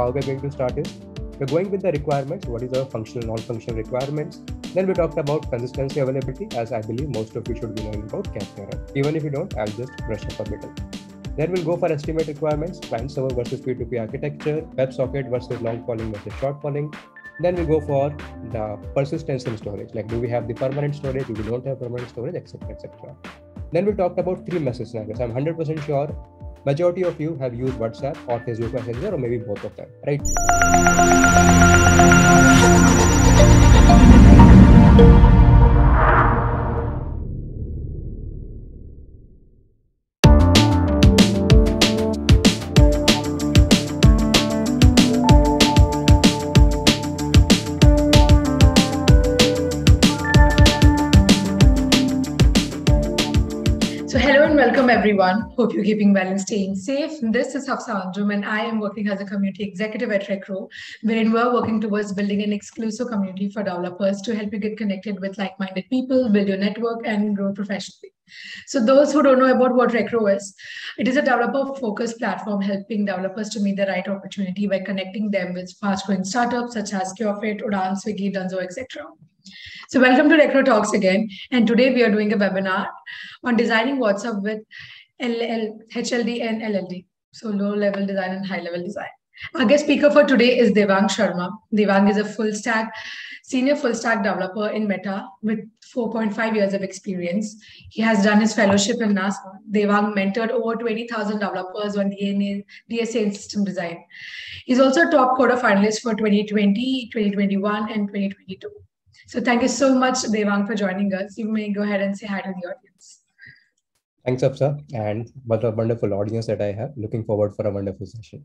how we're going to start is we're going with the requirements. What is the functional, and non-functional requirements? Then we talked about consistency availability, as I believe most of you should be knowing about CAP theorem. Even if you don't, I'll just brush up a little. Then we'll go for estimate requirements, client server versus P2P architecture, WebSocket versus long polling versus short polling. Then we go for the persistence in storage, like do we have the permanent storage, do we don't have permanent storage, etc. etc. Then we talked about three message scenarios. I'm 100% sure majority of you have used WhatsApp or Facebook Messenger or maybe both of them, right? Everyone. Hope you're keeping well and staying safe. This is Hafsa Anjum, and I am working as a community executive at Recro, wherein we're working towards building an exclusive community for developers to help you get connected with like-minded people, build your network, and grow professionally. So those who don't know about what Recro is, it is a developer-focused platform helping developers to meet the right opportunity by connecting them with fast-growing startups such as CureFit, Udaan, Swiggy, Dunzo, etc. So welcome to Recro Talks again. And today we are doing a webinar on designing WhatsApp with LL, HLD and LLD. So low level design and high level design. Our guest speaker for today is Devang Sharma. Devang is a full stack, senior full stack developer in Meta with 4.5 years of experience. He has done his fellowship in NASA. Devang mentored over 20,000 developers on DNA, DSA and system design. He's also a TopCoder finalist for 2020, 2021, and 2022. So thank you so much, Devang, for joining us. You may go ahead and say hi to the audience. Thanks, Afsa, and what a wonderful audience that I have. Looking forward for a wonderful session.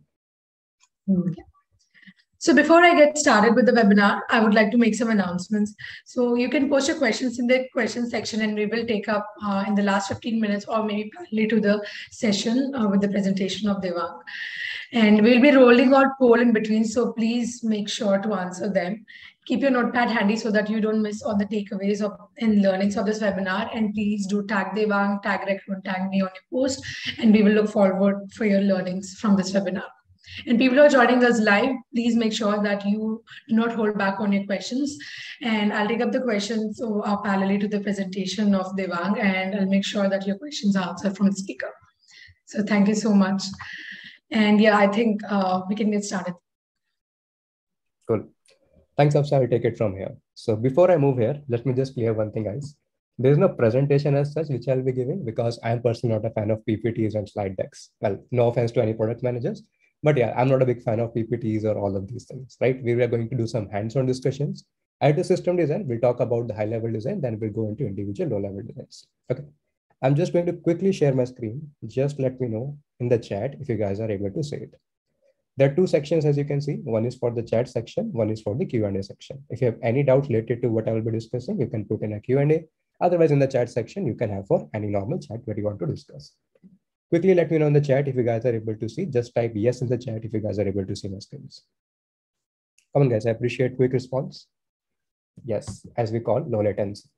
So before I get started with the webinar, I would like to make some announcements. So you can post your questions in the question section and we will take up uh, in the last 15 minutes or maybe parallel to the session uh, with the presentation of Devang. And we'll be rolling out poll in between, so please make sure to answer them keep your notepad handy so that you don't miss all the takeaways of and learnings of this webinar. And please do tag Devang, tag Recron, tag me on your post, and we will look forward for your learnings from this webinar. And people who are joining us live, please make sure that you do not hold back on your questions. And I'll take up the questions so, uh, parallelly to the presentation of Devang, and I'll make sure that your questions are answered from the speaker. So thank you so much. And yeah, I think uh, we can get started. Thanks, Afsa. I'll take it from here. So before I move here, let me just clear one thing, guys. There's no presentation as such which I'll be giving because I'm personally not a fan of PPTs and slide decks. Well, no offense to any product managers, but yeah, I'm not a big fan of PPTs or all of these things, right? We are going to do some hands-on discussions. At the system design, we'll talk about the high-level design, then we'll go into individual low-level designs. Okay. I'm just going to quickly share my screen. Just let me know in the chat if you guys are able to see it. There are two sections, as you can see. One is for the chat section, one is for the Q&A section. If you have any doubt related to what I will be discussing, you can put in a Q&A. Otherwise, in the chat section, you can have for any normal chat where you want to discuss. Quickly let me know in the chat if you guys are able to see. Just type yes in the chat if you guys are able to see my screens. Come on, guys. I appreciate quick response. Yes, as we call low latency.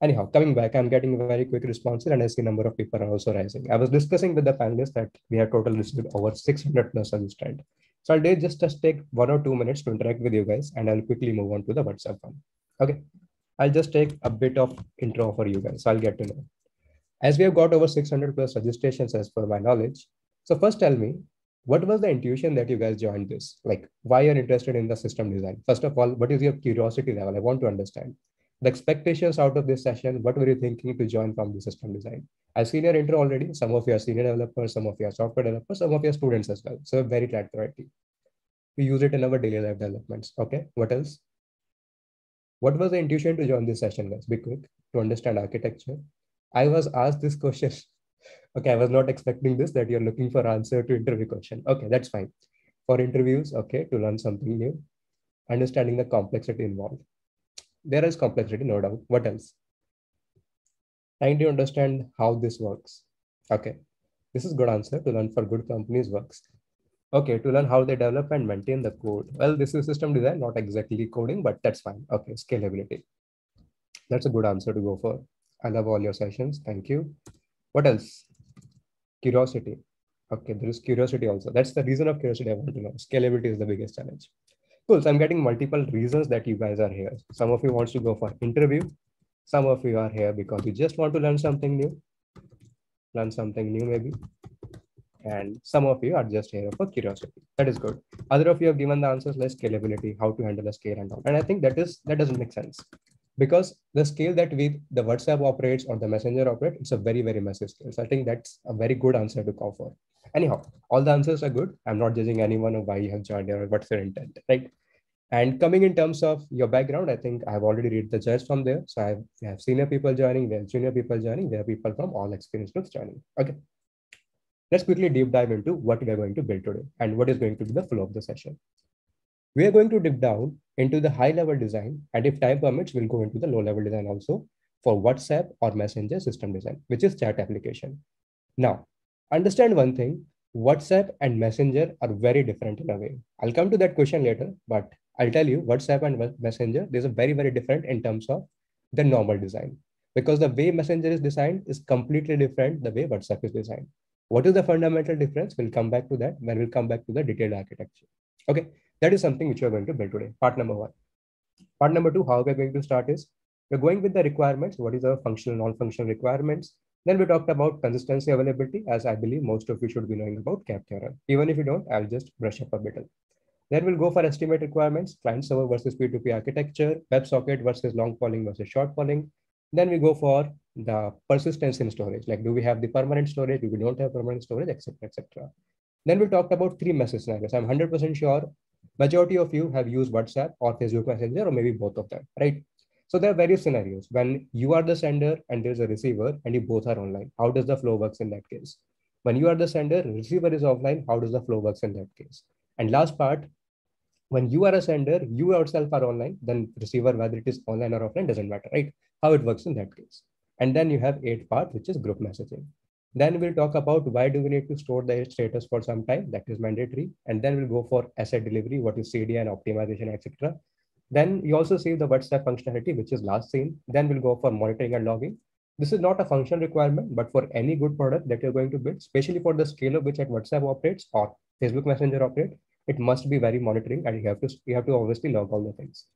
Anyhow, coming back, I'm getting very quick responses and I see number of people are also rising. I was discussing with the panelists that we have total received over 600 plus suggested. So I'll just, just take one or two minutes to interact with you guys and I'll quickly move on to the WhatsApp one. Okay. I'll just take a bit of intro for you guys. So I'll get to know. As we have got over 600 plus registrations as per my knowledge. So first tell me, what was the intuition that you guys joined this? Like why you're interested in the system design? First of all, what is your curiosity level? I want to understand the expectations out of this session, what were you thinking to join from the system design? I've seen your intro already. Some of you are senior developers, some of you are software developers, some of you are students as well. So very glad to variety. We use it in our daily life developments. Okay, what else? What was the intuition to join this session, guys? Be quick to understand architecture. I was asked this question. okay, I was not expecting this, that you're looking for answer to interview question. Okay, that's fine. For interviews, okay, to learn something new, understanding the complexity involved there is complexity, no doubt. What else? Trying to understand how this works. Okay, this is good answer to learn for good companies works. Okay, to learn how they develop and maintain the code. Well, this is system design, not exactly coding, but that's fine. Okay, scalability. That's a good answer to go for. I love all your sessions. Thank you. What else? Curiosity. Okay, there is curiosity also. That's the reason of curiosity I want to know. Scalability is the biggest challenge. Cool. So I'm getting multiple reasons that you guys are here. Some of you wants to go for interview. Some of you are here because you just want to learn something new. Learn something new maybe. And some of you are just here for curiosity. That is good. Other of you have given the answers like scalability, how to handle a scale and all. And I think that is that doesn't make sense because the scale that we the WhatsApp operates or the messenger operates, it's a very, very massive scale. So I think that's a very good answer to call for. Anyhow, all the answers are good. I'm not judging anyone of why you have joined or what's your intent, right? And coming in terms of your background, I think I've already read the judge from there. So I've, senior people joining, we have junior people joining, there are people from all experience groups joining. Okay. Let's quickly deep dive into what we are going to build today and what is going to be the flow of the session. We are going to dip down into the high level design. And if time permits, we'll go into the low level design also for WhatsApp or Messenger system design, which is chat application. Now, understand one thing, WhatsApp and Messenger are very different in a way. I'll come to that question later, but I'll tell you WhatsApp and Messenger, there's a very, very different in terms of the normal design because the way Messenger is designed is completely different the way WhatsApp is designed. What is the fundamental difference? We'll come back to that when we'll come back to the detailed architecture. Okay, that is something which we're going to build today. Part number one. Part number two, how we're going to start is we're going with the requirements. What is our functional, non-functional requirements? Then we talked about consistency availability, as I believe most of you should be knowing about CAP theorem. Even if you don't, I'll just brush up a bit. Then we'll go for estimate requirements, client server versus P2P architecture, WebSocket versus long polling versus short polling. Then we go for the persistence in storage. Like, do we have the permanent storage? Do we don't have permanent storage, etc., etc. Then we talked about three message scenarios. I'm 100% sure majority of you have used WhatsApp or Facebook Messenger or maybe both of them, right? So there are various scenarios when you are the sender and there's a receiver and you both are online. How does the flow works in that case? When you are the sender, receiver is offline. How does the flow works in that case? And last part, when you are a sender, you yourself are online, then receiver, whether it is online or offline, doesn't matter, right? How it works in that case. And then you have eight part, which is group messaging. Then we'll talk about why do we need to store the status for some time, that is mandatory. And then we'll go for asset delivery, what is CDN, optimization, etc. Then you also see the WhatsApp functionality, which is last seen. Then we'll go for monitoring and logging. This is not a function requirement, but for any good product that you're going to build, especially for the scale of which at WhatsApp operates or Facebook Messenger operate, it must be very monitoring and you have to you have to obviously log all the things.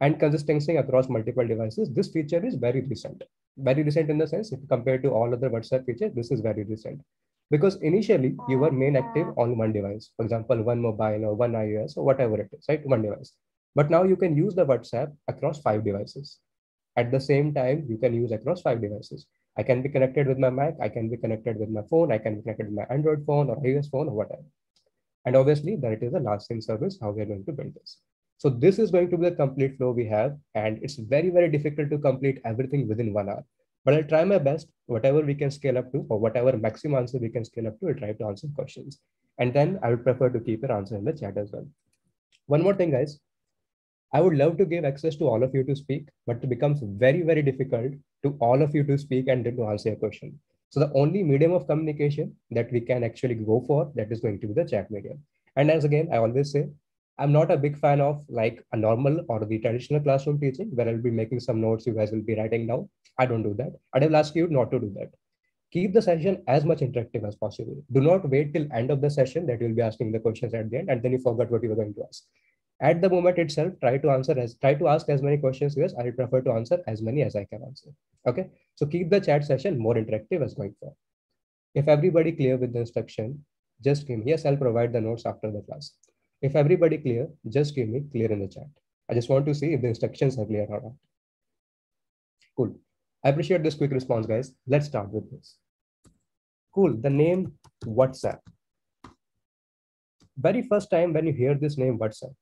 And consistency across multiple devices. This feature is very recent. Very recent in the sense, if compared to all other WhatsApp features, this is very recent. Because initially you were main active on one device, for example, one mobile or one iOS or whatever it is, right? One device. But now you can use the WhatsApp across five devices. At the same time, you can use across five devices. I can be connected with my Mac, I can be connected with my phone, I can be connected with my Android phone or iOS phone or whatever. And obviously, that it is a last in service, how we're going to build this. So this is going to be the complete flow we have. And it's very, very difficult to complete everything within one hour. But I'll try my best, whatever we can scale up to, or whatever maximum answer we can scale up to, I'll try to answer questions. And then I would prefer to keep your answer in the chat as well. One more thing, guys, I would love to give access to all of you to speak, but it becomes very, very difficult to all of you to speak and then to answer a question. So the only medium of communication that we can actually go for, that is going to be the chat medium. And as again, I always say, I'm not a big fan of like a normal or the traditional classroom teaching where I'll be making some notes you guys will be writing down. I don't do that. I will ask you not to do that. Keep the session as much interactive as possible. Do not wait till end of the session that you'll be asking the questions at the end and then you forgot what you were going to ask at the moment itself try to answer as try to ask as many questions as i prefer to answer as many as i can answer. Okay? So keep the chat session more interactive as going forward. If everybody clear with the instruction just give me yes i'll provide the notes after the class. If everybody clear just give me clear in the chat. I just want to see if the instructions are clear or not. Cool. I appreciate this quick response guys. Let's start with this. Cool. The name whatsapp. Very first time when you hear this name whatsapp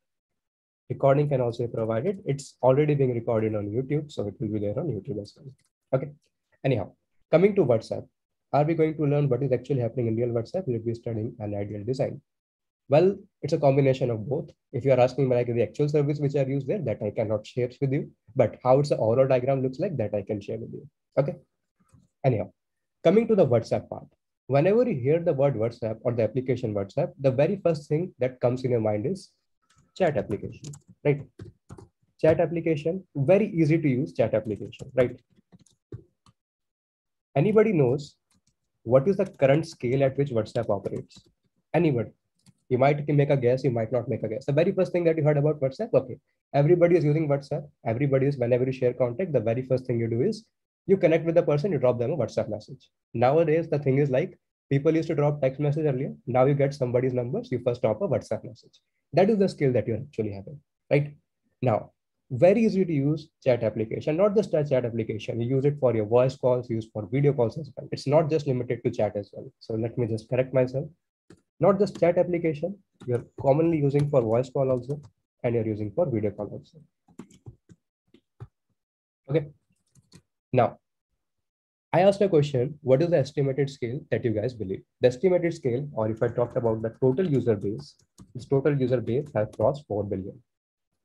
Recording can also be provided. It's already being recorded on YouTube, so it will be there on YouTube as well. Okay. Anyhow, coming to WhatsApp, are we going to learn what is actually happening in real WhatsApp? We'll be studying an ideal design. Well, it's a combination of both. If you are asking like the actual service which are used there, that I cannot share with you, but how it's the overall diagram looks like, that I can share with you. Okay. Anyhow, coming to the WhatsApp part. Whenever you hear the word WhatsApp or the application WhatsApp, the very first thing that comes in your mind is chat application, right? Chat application, very easy to use chat application, right? Anybody knows what is the current scale at which WhatsApp operates? Anyone? You might make a guess, you might not make a guess. The very first thing that you heard about WhatsApp, okay, everybody is using WhatsApp. Everybody is, whenever you share contact, the very first thing you do is you connect with the person, you drop them a WhatsApp message. Nowadays, the thing is like people used to drop text message earlier. Now you get somebody's numbers, you first drop a WhatsApp message. That is the skill that you're actually having, right? Now, very easy to use chat application, not just a chat application. You use it for your voice calls, use for video calls as well. It's not just limited to chat as well. So let me just correct myself. Not just chat application, you're commonly using for voice call also, and you're using for video call also. Okay. Now, I asked a question, what is the estimated scale that you guys believe? The estimated scale, or if I talked about the total user base, this total user base has crossed 4 billion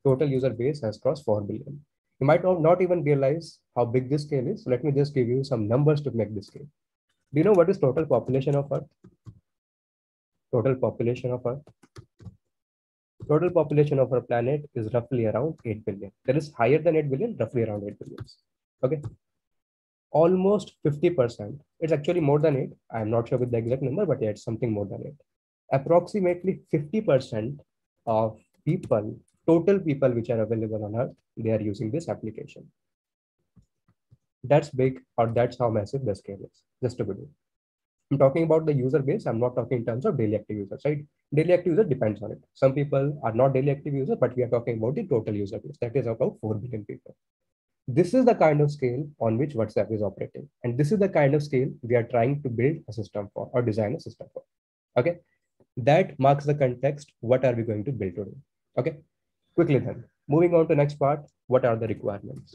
total user base has crossed 4 billion. You might not even realize how big this scale is. Let me just give you some numbers to make this scale. Do you know what is total population of Earth? Total population of Earth. Total population of our planet is roughly around 8 billion. That is higher than 8 billion, roughly around 8 billion. Okay. Almost 50%. It's actually more than it. I'm not sure with the exact number, but yeah, it's something more than it. Approximately 50% of people total people which are available on Earth, they are using this application. That's big, or that's how massive the scale is, just to begin. I'm talking about the user base. I'm not talking in terms of daily active users, right? Daily active user depends on it. Some people are not daily active users, but we are talking about the total user base. That is about 4 billion people. This is the kind of scale on which WhatsApp is operating. And this is the kind of scale we are trying to build a system for or design a system for. Okay. That marks the context. What are we going to build today? Okay. Quickly then, moving on to next part, what are the requirements?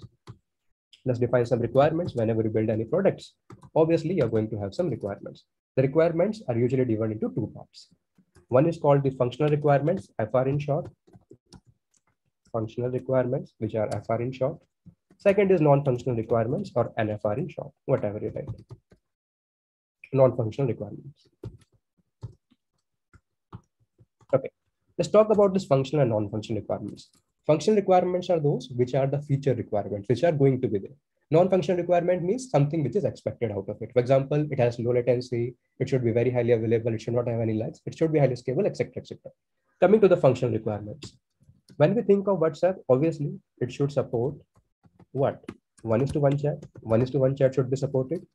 Let's define some requirements whenever you build any products. Obviously, you're going to have some requirements. The requirements are usually divided into two parts. One is called the functional requirements, FR in short. Functional requirements, which are FR in short. Second is non-functional requirements or NFR in short, whatever you like. Non-functional requirements. Okay, Let's talk about this functional and non-functional requirements. Functional requirements are those which are the feature requirements, which are going to be there. Non-functional requirement means something which is expected out of it. For example, it has low latency, it should be very highly available, it should not have any lags, it should be highly scalable, etc. etc. Coming to the functional requirements. When we think of WhatsApp, obviously it should support what? One is to one chat. One is to one chat should be supported.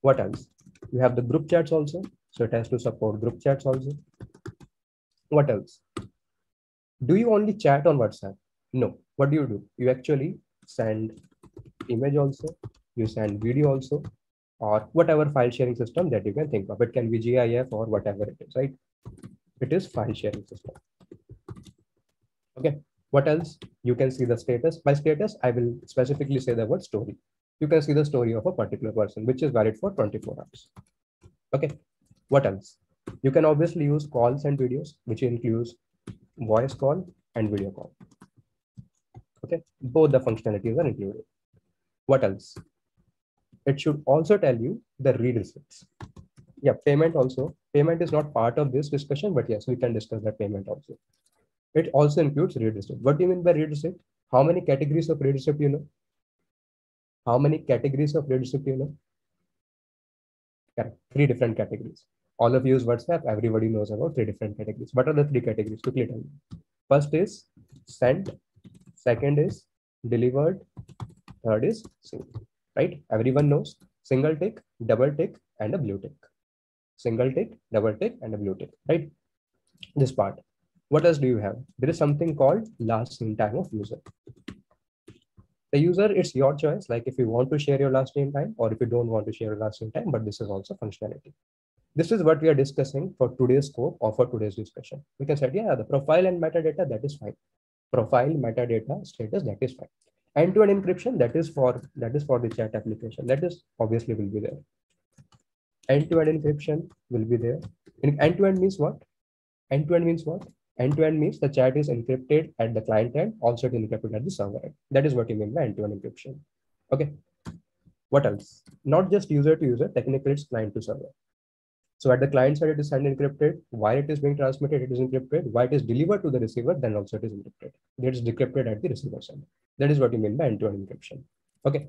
What else? You have the group chats also. So it has to support group chats also. What else? Do you only chat on WhatsApp? No. What do you do? You actually send image also, you send video also, or whatever file sharing system that you can think of. It can be GIF or whatever it is, right? It is file sharing system. Okay. What else? You can see the status. By status, I will specifically say the word story. You can see the story of a particular person, which is valid for 24 hours. Okay. What else? You can obviously use calls and videos, which includes voice call and video call. Okay, both the functionalities are included. What else? It should also tell you the read receipts. Yeah, payment also. Payment is not part of this discussion, but yes, we can discuss that payment also. It also includes read receipt. What do you mean by read receipt? How many categories of read receipt you know? How many categories of read receipt you know? Correct. Three different categories all of you use WhatsApp. Everybody knows about three different categories. What are the three categories? Quickly tell me. First is sent. Second is delivered. Third is sync. Right? Everyone knows single tick, double tick, and a blue tick. Single tick, double tick, and a blue tick. Right? This part. What else do you have? There is something called last seen time of user. The user, it's your choice. Like if you want to share your last name time or if you don't want to share your last name time, but this is also functionality. This is what we are discussing for today's scope or for today's discussion. We can say, yeah, the profile and metadata, that is fine. Profile, metadata, status, that is fine. End-to-end -end encryption, that is for that is for the chat application. That is obviously will be there. End-to-end -end encryption will be there. End-to-end -end means what? End-to-end means what? End-to-end means the chat is encrypted at the client end, also it is encrypted at the server end. That is what you mean by end-to-end encryption. Okay. What else? Not just user to user, technically it's client to server. So at the client side, it is sent encrypted. While it is being transmitted, it is encrypted. While it is delivered to the receiver, then also it is encrypted. It is decrypted at the receiver side. That is what you mean by end-to-end encryption. Okay.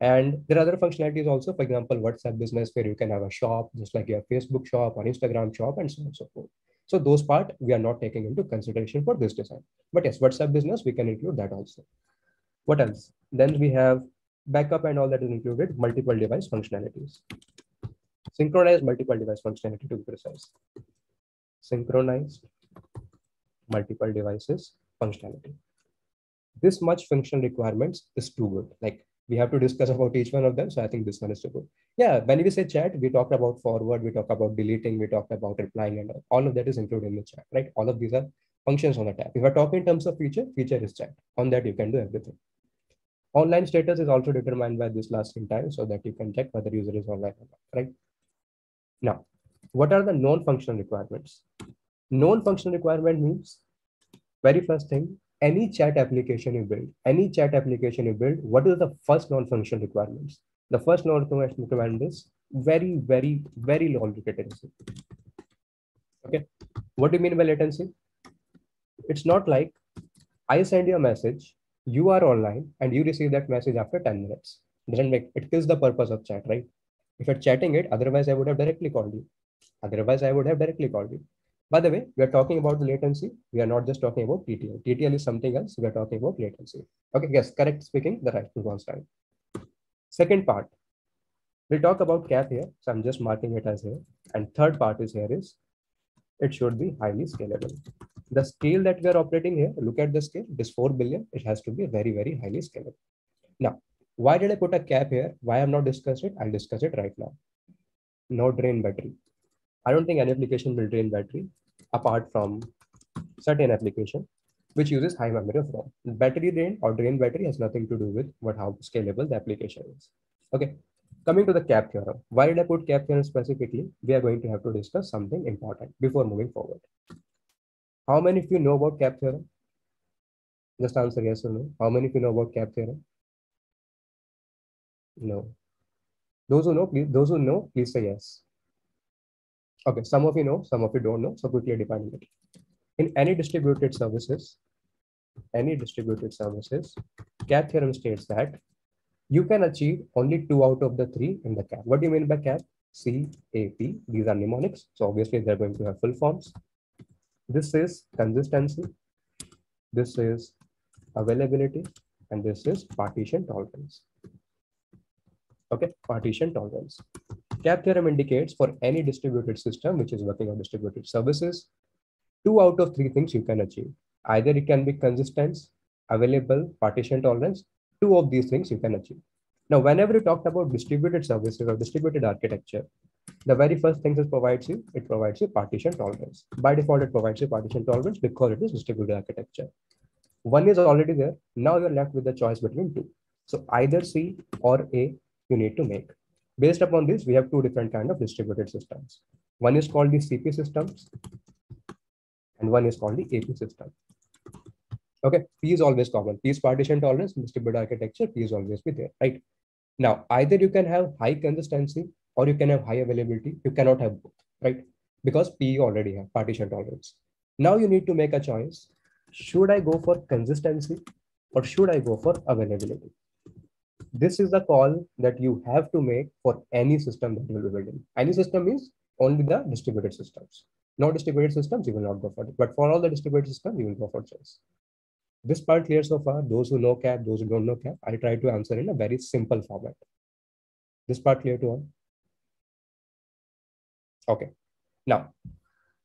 And there are other functionalities also, for example, WhatsApp business where you can have a shop, just like your Facebook shop or Instagram shop and so on and so forth. So those part we are not taking into consideration for this design. But yes, WhatsApp business, we can include that also. What else? Then we have backup and all that is included, multiple device functionalities. Synchronized multiple device functionality to be precise. Synchronized multiple devices functionality. This much functional requirements is too good. Like we have to discuss about each one of them. So I think this one is good. Yeah, when we say chat, we talk about forward, we talk about deleting, we talk about replying, and all of that is included in the chat, right? All of these are functions on the tab. If we're talking in terms of feature, feature is chat. On that, you can do everything. Online status is also determined by this last in time so that you can check whether user is online or not, right? Now, what are the non-functional requirements? Non-functional requirement means very first thing, any chat application you build, any chat application you build, what is the first non-functional requirements? The first non-functional requirement is very, very, very long latency. Okay. What do you mean by latency? It's not like I send you a message, you are online, and you receive that message after 10 minutes. Doesn't make it kills the purpose of chat, right? If you're chatting it, otherwise I would have directly called you. Otherwise, I would have directly called you. By the way, we are talking about the latency. We are not just talking about TTL. TTL is something else. We are talking about latency. Okay, yes, correct speaking, the right response time. Second part, we'll talk about cap here. So I'm just marking it as here. And third part is here is, it should be highly scalable. The scale that we are operating here, look at the scale, this 4 billion, it has to be very, very highly scalable. Now, why did I put a cap here? Why I have not discussed it? I'll discuss it right now. No drain battery. I don't think any application will drain battery apart from certain application which uses high memory of ROM. Battery drain or drain battery has nothing to do with what how scalable the application is. Okay, coming to the cap theorem. Why did I put cap theorem specifically? We are going to have to discuss something important before moving forward. How many of you know about cap theorem? Just answer yes or no. How many of you know about cap theorem? No. Those who know, please, those who know, please say yes. Okay, some of you know, some of you don't know, so quickly defining it. In any distributed services, any distributed services, cap theorem states that you can achieve only two out of the three in the cap. What do you mean by cap? C, A, P, these are mnemonics. So obviously they're going to have full forms. This is consistency. This is availability. And this is partition tolerance. Okay, partition tolerance. CAP theorem indicates for any distributed system which is working on distributed services, two out of three things you can achieve. Either it can be consistence, available, partition tolerance, two of these things you can achieve. Now, whenever you talked about distributed services or distributed architecture, the very first thing it provides you, it provides you partition tolerance. By default, it provides you partition tolerance because it is distributed architecture. One is already there. Now you're left with the choice between two. So either C or A you need to make. Based upon this, we have two different kind of distributed systems. One is called the CP systems and one is called the AP system. Okay, P is always common. P is partition tolerance, distributed architecture, P is always be there, right? Now, either you can have high consistency or you can have high availability. You cannot have both, right? Because P already have partition tolerance. Now you need to make a choice. Should I go for consistency or should I go for availability? This is the call that you have to make for any system that you will be building. Any system means only the distributed systems. No distributed systems, you will not go for it. But for all the distributed systems, you will go for choice. This part clear so far. Those who know CAP, those who don't know CAP, I'll try to answer in a very simple format. This part clear to all? Okay. Now,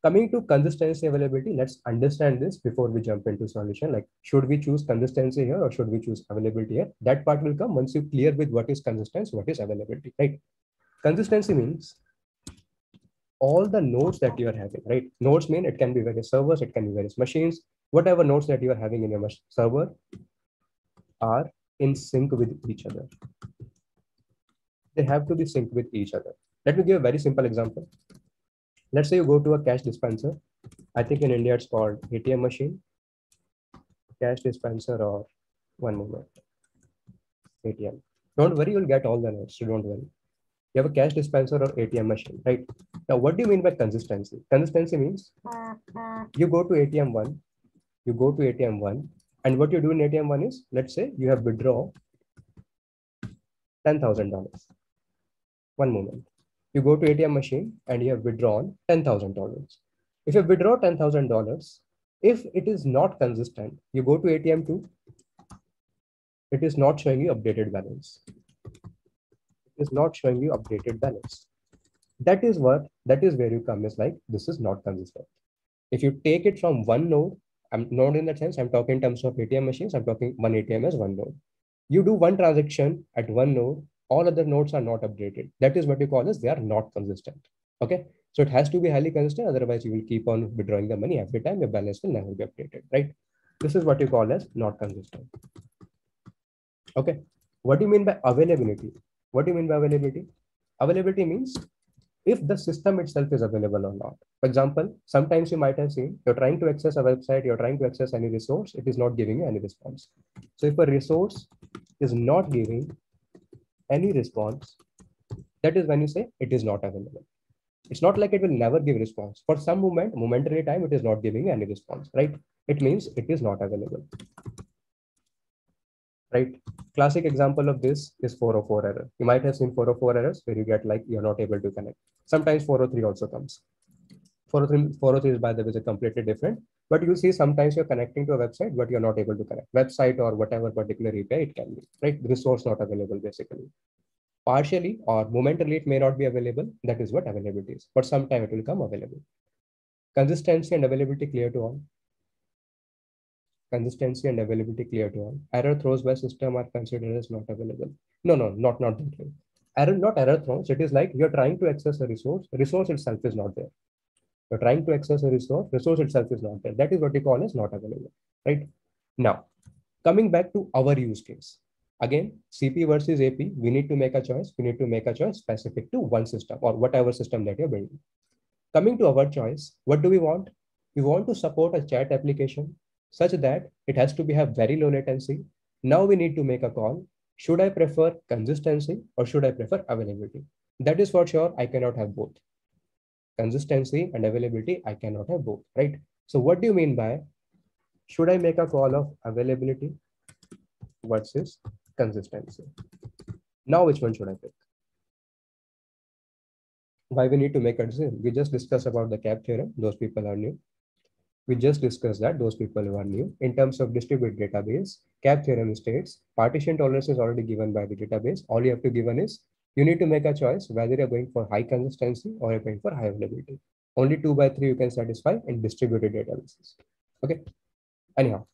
Coming to consistency availability, let's understand this before we jump into solution. Like, should we choose consistency here or should we choose availability here? That part will come once you clear with what is consistency, what is availability, right? Consistency means all the nodes that you are having, right? Nodes mean it can be various servers, it can be various machines, whatever nodes that you are having in your server are in sync with each other. They have to be synced with each other. Let me give a very simple example. Let's say you go to a cash dispenser. I think in India it's called ATM machine, cash dispenser, or one moment, ATM. Don't worry, you'll get all the notes. So don't worry. You have a cash dispenser or ATM machine, right? Now, what do you mean by consistency? Consistency means you go to ATM one, you go to ATM one, and what you do in ATM one is, let's say you have withdraw $10,000. One moment. You go to ATM machine and you have withdrawn $10,000. If you withdraw $10,000, if it is not consistent, you go to ATM 2, it is not showing you updated balance. It is not showing you updated balance. That is what, that is where you come is like, this is not consistent. If you take it from one node, I'm not in that sense, I'm talking in terms of ATM machines, I'm talking one ATM as one node. You do one transaction at one node, all other nodes are not updated. That is what you call as they are not consistent. Okay. So it has to be highly consistent. Otherwise, you will keep on withdrawing the money every time. Your balance will never be updated, right? This is what you call as not consistent. Okay. What do you mean by availability? What do you mean by availability? Availability means if the system itself is available or not. For example, sometimes you might have seen you're trying to access a website, you're trying to access any resource, it is not giving you any response. So if a resource is not giving any response, that is when you say it is not available. It's not like it will never give response. For some moment, momentary time, it is not giving any response, right? It means it is not available right? Classic example of this is 404 error. You might have seen 404 errors where you get like you're not able to connect. Sometimes 403 also comes. 403, 403 is by the way is completely different, but you see sometimes you're connecting to a website, but you're not able to connect. Website or whatever particular API it can be, right? Resource not available basically. Partially or momentarily it may not be available. That is what availability is. But sometime it will come available. Consistency and availability clear to all consistency and availability clear to all. Error throws by system are considered as not available. No, no, not, not that way. Error, not error throws. It is like you're trying to access a resource. Resource itself is not there. You're trying to access a resource. Resource itself is not there. That is what we call as not available, right? Now, coming back to our use case. Again, CP versus AP, we need to make a choice. We need to make a choice specific to one system or whatever system that you're building. Coming to our choice, what do we want? We want to support a chat application such that it has to be have very low latency. Now we need to make a call. Should I prefer consistency or should I prefer availability? That is for sure. I cannot have both. Consistency and availability, I cannot have both, right? So what do you mean by should I make a call of availability versus consistency? Now, which one should I pick? Why we need to make a decision? We just discussed about the CAP theorem. Those people are new. We just discussed that those people who are new. In terms of distributed database, CAP theorem states partition tolerance is already given by the database. All you have to given is you need to make a choice whether you're going for high consistency or you're going for high availability. Only two by three you can satisfy in distributed databases. Okay. Anyhow,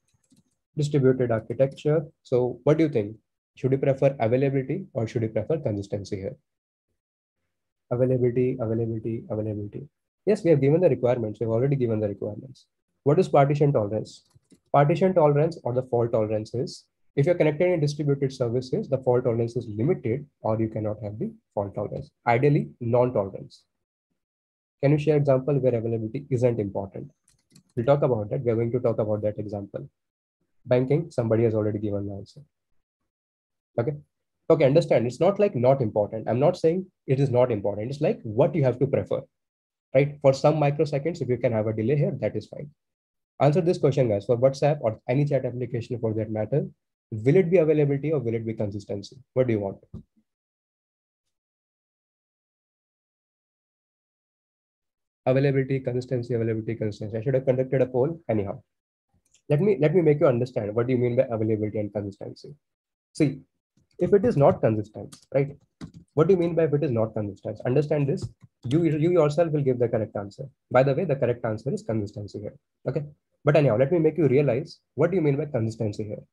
distributed architecture. So what do you think? Should you prefer availability or should you prefer consistency here? Availability, availability, availability. Yes, we have given the requirements. We've already given the requirements. What is partition tolerance? Partition tolerance or the fault tolerance is if you're connected in distributed services, the fault tolerance is limited or you cannot have the fault tolerance. Ideally, non-tolerance. Can you share example where availability isn't important? We'll talk about that. We're going to talk about that example. Banking, somebody has already given the answer. Okay. Okay, understand. It's not like not important. I'm not saying it is not important. It's like what you have to prefer, right? For some microseconds, if you can have a delay here, that is fine. Answer this question, guys, for WhatsApp or any chat application for that matter. Will it be availability or will it be consistency? What do you want? Availability, consistency, availability, consistency. I should have conducted a poll anyhow. Let me let me make you understand what do you mean by availability and consistency. See, if it is not consistent, right? What do you mean by if it is not consistent? Understand this. You, you yourself will give the correct answer. By the way, the correct answer is consistency here. Okay. But anyhow, let me make you realize what do you mean by consistency here?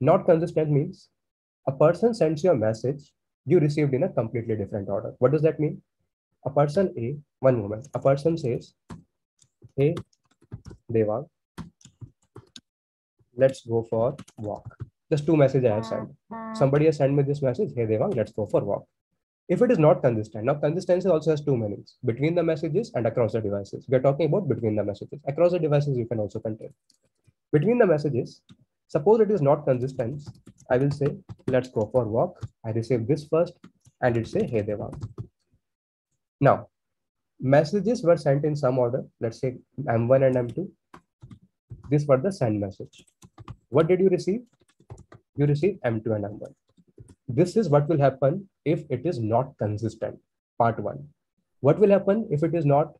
Not consistent means a person sends you a message you received in a completely different order. What does that mean? A person A, one moment, a person says, Hey, Devang, let's go for walk. Just two messages I have sent. Somebody has sent me this message, Hey, Devang, let's go for walk. If it is not consistent, now consistency also has two meanings between the messages and across the devices. We are talking about between the messages. Across the devices, you can also contain. Between the messages, suppose it is not consistent. I will say, let's go for walk. I receive this first and it say, hey Devang. Now, messages were sent in some order. Let's say M1 and M2. This was the send message. What did you receive? You receive M2 and M1. This is what will happen if it is not consistent. Part one. What will happen if it is not,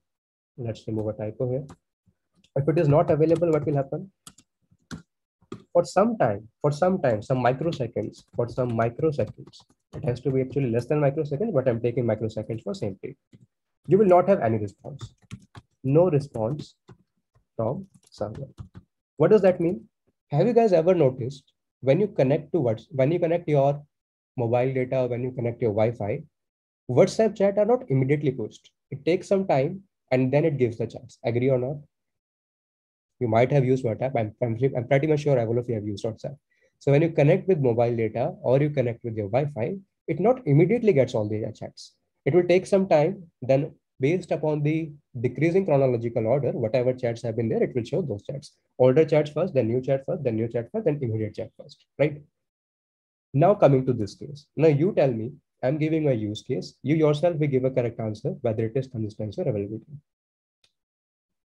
let's remove a typo here. If it is not available, what will happen? For some time, for some time, some microseconds, for some microseconds, it has to be actually less than microseconds, but I'm taking microseconds for safety. You will not have any response. No response from server. What does that mean? Have you guys ever noticed when you connect to what when you connect your mobile data, when you connect your Wi-Fi, WhatsApp chat are not immediately pushed. It takes some time and then it gives the chance. Agree or not? You might have used WhatsApp. I'm, I'm, I'm pretty much sure of you have used WhatsApp. So when you connect with mobile data or you connect with your Wi-Fi, it not immediately gets all the chats. It will take some time. Then based upon the decreasing chronological order, whatever chats have been there, it will show those chats. Older chats first, then new chat first, then new chat first, then immediate chat first, right? Now coming to this case. Now you tell me, I'm giving a use case. You yourself will give a correct answer, whether it is consistency or availability.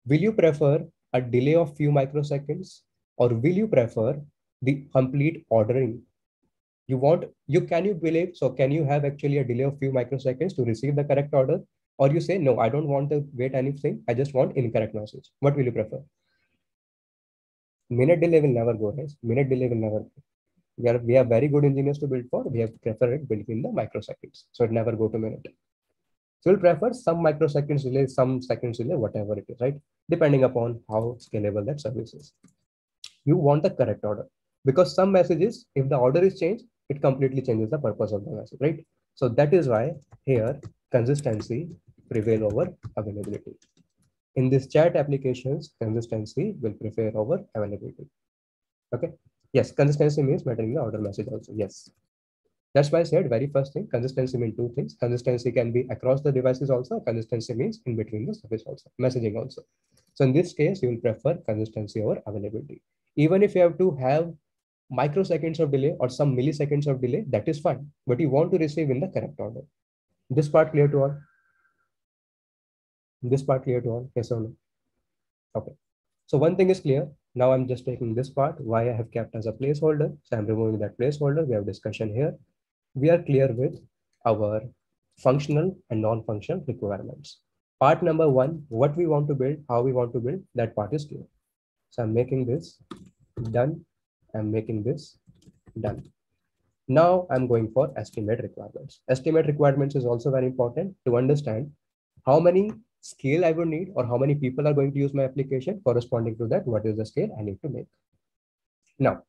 Will you prefer a delay of few microseconds or will you prefer the complete ordering? You want, you can you believe, so can you have actually a delay of few microseconds to receive the correct order? Or you say, no, I don't want to wait anything. I just want incorrect message. What will you prefer? Minute delay will never go, right? Minute delay will never go we are we have very good engineers to build for. We have preferred built in the microseconds, so it never go to minute. So we'll prefer some microseconds delay, some seconds delay, whatever it is, right? Depending upon how scalable that service is. You want the correct order because some messages, if the order is changed, it completely changes the purpose of the message, right? So that is why here consistency prevail over availability. In this chat applications, consistency will prevail over availability. Okay. Yes, consistency means maintaining the order message also. Yes. That's why I said very first thing, consistency means two things. Consistency can be across the devices also. Consistency means in between the service also, messaging also. So in this case, you will prefer consistency over availability. Even if you have to have microseconds of delay or some milliseconds of delay, that is fine. But you want to receive in the correct order. This part clear to all? This part clear to all? Yes or no? Okay. So one thing is clear. Now I'm just taking this part, why I have kept as a placeholder. So I'm removing that placeholder. We have discussion here. We are clear with our functional and non-functional requirements. Part number one, what we want to build, how we want to build, that part is clear. So I'm making this done. I'm making this done. Now I'm going for estimate requirements. Estimate requirements is also very important to understand how many scale I would need or how many people are going to use my application corresponding to that, what is the scale I need to make. Now,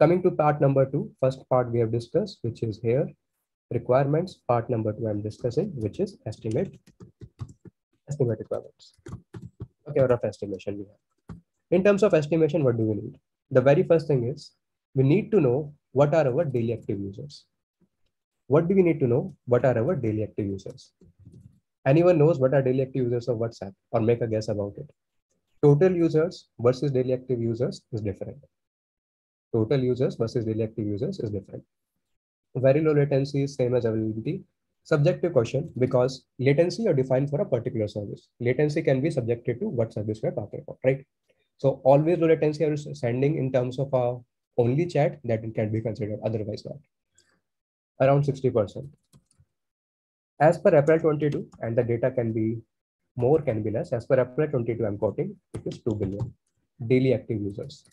coming to part number two, first part we have discussed, which is here, requirements. Part number two I'm discussing, which is estimate, estimate requirements. Okay, rough estimation we have. In terms of estimation, what do we need? The very first thing is we need to know what are our daily active users. What do we need to know? What are our daily active users? Anyone knows what are daily active users of WhatsApp or make a guess about it? Total users versus daily active users is different. Total users versus daily active users is different. Very low latency is same as availability. Subjective question because latency are defined for a particular service. Latency can be subjected to what service we're talking about, right? So always low latency are sending in terms of a only chat that it can be considered, otherwise not. Around 60% as per April 22, and the data can be more, can be less. As per April 22, I'm quoting, it is 2 billion daily active users.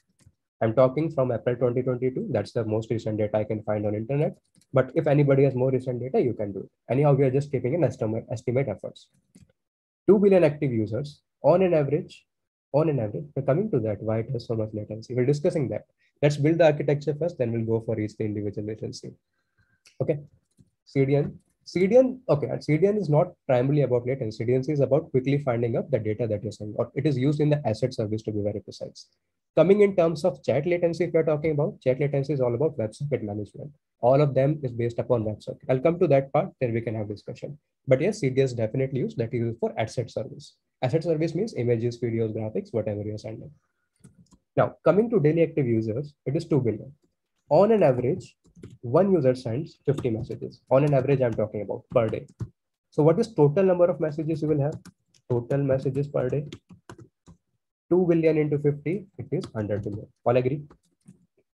I'm talking from April 2022. That's the most recent data I can find on internet. But if anybody has more recent data, you can do it. Anyhow, we are just keeping an estimate, estimate efforts. 2 billion active users on an average, on an average, we're coming to that, why it has so much latency. We're discussing that. Let's build the architecture first, then we'll go for each the individual latency. Okay. CDN, CDN, okay, and CDN is not primarily about latency. CDN is about quickly finding up the data that you're sending, or it is used in the asset service to be very precise. Coming in terms of chat latency, if you're talking about, chat latency is all about WebSocket management. All of them is based upon WebSocket. I'll come to that part, then we can have discussion. But yes, CDS definitely used that is used for asset service. Asset service means images, videos, graphics, whatever you're sending. Now, coming to daily active users, it is 2 billion. On an average, one user sends 50 messages. On an average i'm talking about per day. So what is total number of messages you will have? Total messages per day? 2 billion into 50 it is 100 billion. All agree?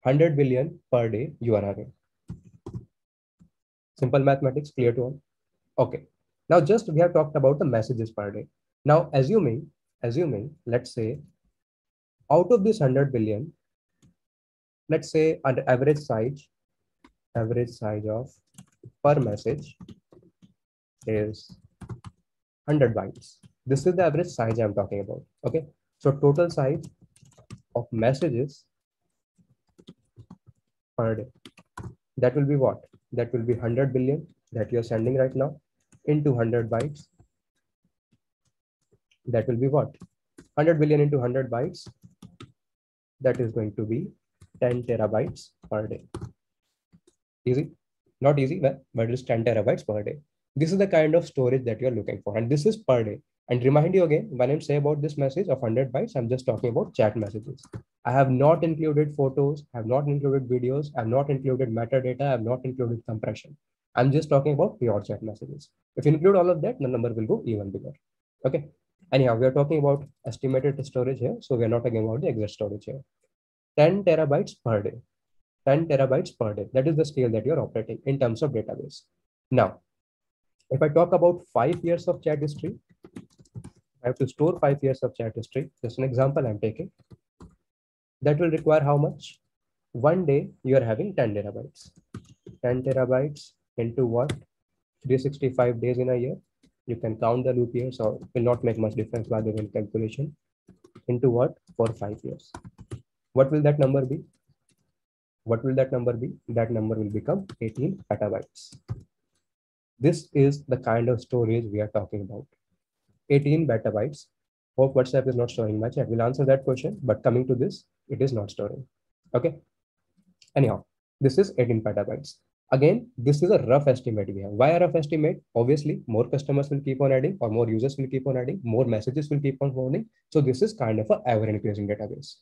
100 billion per day you are having. Simple mathematics, clear to all? Okay. Now just we have talked about the messages per day. Now assuming, assuming, let's say out of this 100 billion, let's say an average size, average size of per message is 100 bytes. This is the average size I'm talking about. Okay. So total size of messages per day. That will be what? That will be 100 billion that you're sending right now into 100 bytes. That will be what? 100 billion into 100 bytes. That is going to be 10 terabytes per day. Easy? Not easy, but it's 10 terabytes per day. This is the kind of storage that you're looking for. And this is per day. And remind you again, when i'm say about this message of 100 bytes, I'm just talking about chat messages. I have not included photos, I have not included videos, I have not included metadata, I have not included compression. I'm just talking about pure chat messages. If you include all of that, the number will go even bigger. Okay. Anyhow, we are talking about estimated storage here. So we're not talking about the exact storage here. 10 terabytes per day. 10 terabytes per day. That is the scale that you're operating in terms of database. Now, if I talk about five years of chat history, I have to store five years of chat history. Just an example I'm taking. That will require how much? One day you are having 10 terabytes. 10 terabytes into what? 365 days in a year. You can count the loop years or will not make much difference by the calculation. Into what? For five years. What will that number be? What will that number be? That number will become 18 petabytes. This is the kind of storage we are talking about. 18 petabytes. Hope WhatsApp is not storing much. I will answer that question, but coming to this, it is not storing. Okay. Anyhow, this is 18 petabytes. Again, this is a rough estimate we have. Why a rough estimate? Obviously, more customers will keep on adding or more users will keep on adding, more messages will keep on forwarding. So this is kind of a ever increasing database.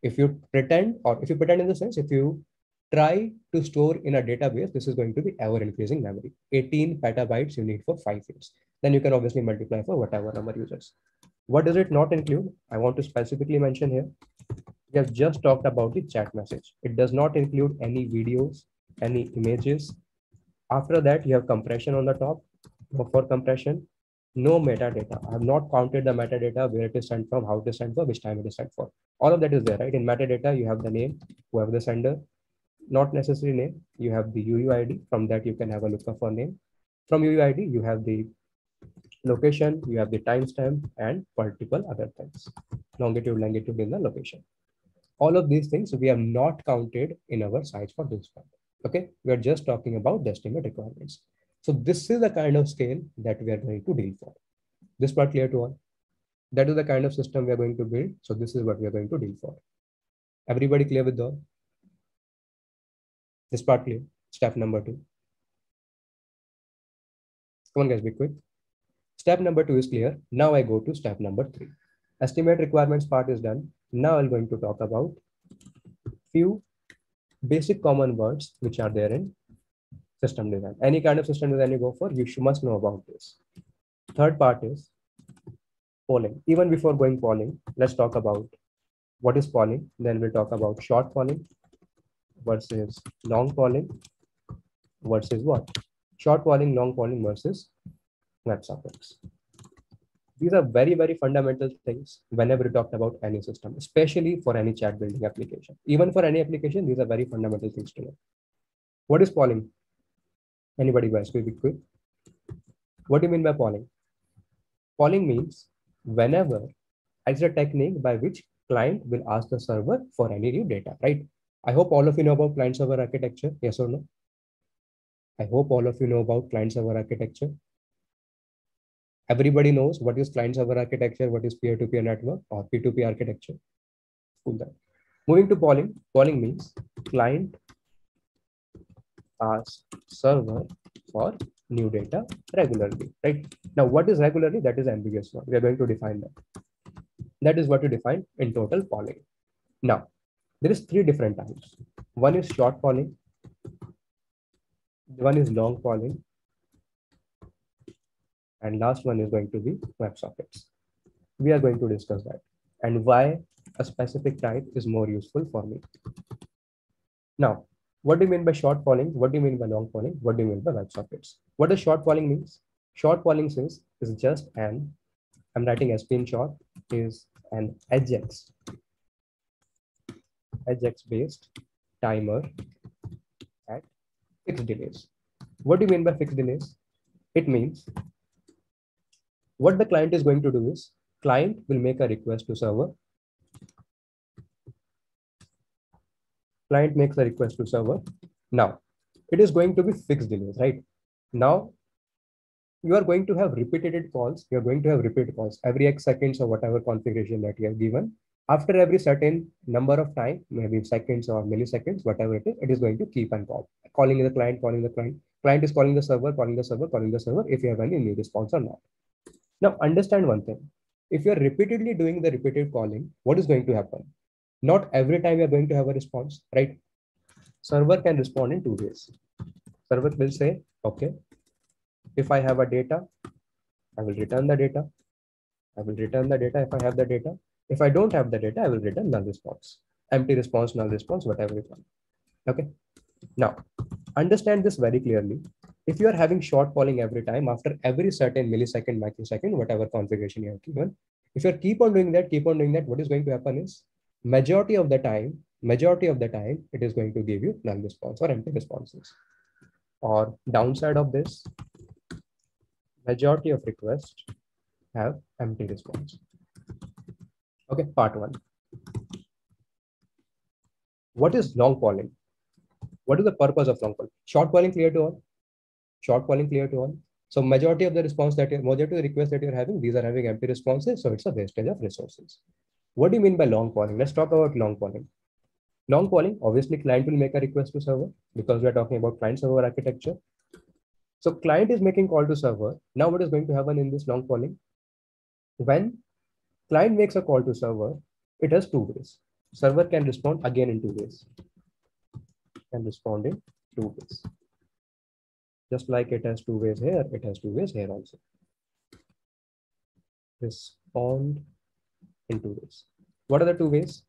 If you pretend, or if you pretend in the sense, if you try to store in a database, this is going to be ever increasing memory. 18 petabytes you need for five years. Then you can obviously multiply for whatever number users. What does it not include? I want to specifically mention here. We have just talked about the chat message. It does not include any videos, any images. After that, you have compression on the top. For compression, no metadata. I have not counted the metadata, where it is sent from, how it is sent for, which time it is sent for. All of that is there, right? In metadata, you have the name, whoever the sender, not necessary name. You have the UUID. From that, you can have a lookup for name. From UUID, you have the location, you have the timestamp and multiple other things. Longitude, longitude in the location. All of these things we have not counted in our size for this one. Okay, we are just talking about the estimate requirements. So this is the kind of scale that we are going to deal for. This part clear to all? That is the kind of system we are going to build. So this is what we are going to deal for. Everybody clear with all? This part clear. Step number two. Come on, guys, be quick. Step number two is clear. Now I go to step number three. Estimate requirements part is done. Now I'm going to talk about few basic common words which are there in system design. Any kind of system design you go for, you must know about this. Third part is polling. Even before going polling, let's talk about what is polling. Then we'll talk about short polling, versus long polling versus what? Short polling, long polling versus WebSockets. These are very, very fundamental things whenever we talk about any system, especially for any chat building application. Even for any application, these are very fundamental things to know. What is polling? Anybody guys, quick, quick. What do you mean by polling? Polling means whenever it's a technique by which client will ask the server for any new data, right? I hope all of you know about client server architecture. Yes or no? I hope all of you know about client server architecture. Everybody knows what is client server architecture, what is peer-to-peer network or P2P architecture. Cool that. Moving to polling. Polling means client asks server for new data regularly, right? Now, what is regularly? That is ambiguous. We are going to define that. That is what you define in total polling. Now, there is three different types. One is short polling. One is long polling. And last one is going to be web sockets. We are going to discuss that and why a specific type is more useful for me. Now, what do you mean by short polling? What do you mean by long polling? What do you mean by web sockets? What does short polling means? Short polling says is just an, I'm writing SP in short, is an AJAX, AJAX based timer at fixed delays. What do you mean by fixed delays? It means what the client is going to do is client will make a request to server. Client makes a request to server. Now, it is going to be fixed delays, right? Now, you are going to have repeated calls. You're going to have repeat calls every X seconds or whatever configuration that you have given. After every certain number of time, maybe seconds or milliseconds, whatever it is, it is going to keep on call, calling the client, calling the client. Client is calling the server, calling the server, calling the server if you have any new response or not. Now, understand one thing. If you're repeatedly doing the repeated calling, what is going to happen? Not every time you're going to have a response, right? Server can respond in two ways. Server will say, okay, if I have a data, I will return the data. I will return the data if I have the data. If I don't have the data, I will return null response, empty response, null response, whatever you want. Okay. Now, understand this very clearly. If you are having short polling every time after every certain millisecond, microsecond, whatever configuration you have given, if you keep on doing that, keep on doing that, what is going to happen is majority of the time, majority of the time, it is going to give you null response or empty responses. Or downside of this, majority of requests have empty response. Okay, part one. What is long polling? What is the purpose of long polling? Short polling clear to all? Short polling clear to all? So majority of the response that you're, majority of the requests that you're having, these are having empty responses. So it's a wastage of resources. What do you mean by long polling? Let's talk about long polling. Long polling, obviously client will make a request to server because we're talking about client server architecture. So client is making call to server. Now what is going to happen in this long polling? When client makes a call to server, it has two ways. Server can respond again in two ways. Can respond in two ways. Just like it has two ways here, it has two ways here also. Respond in two ways. What are the two ways?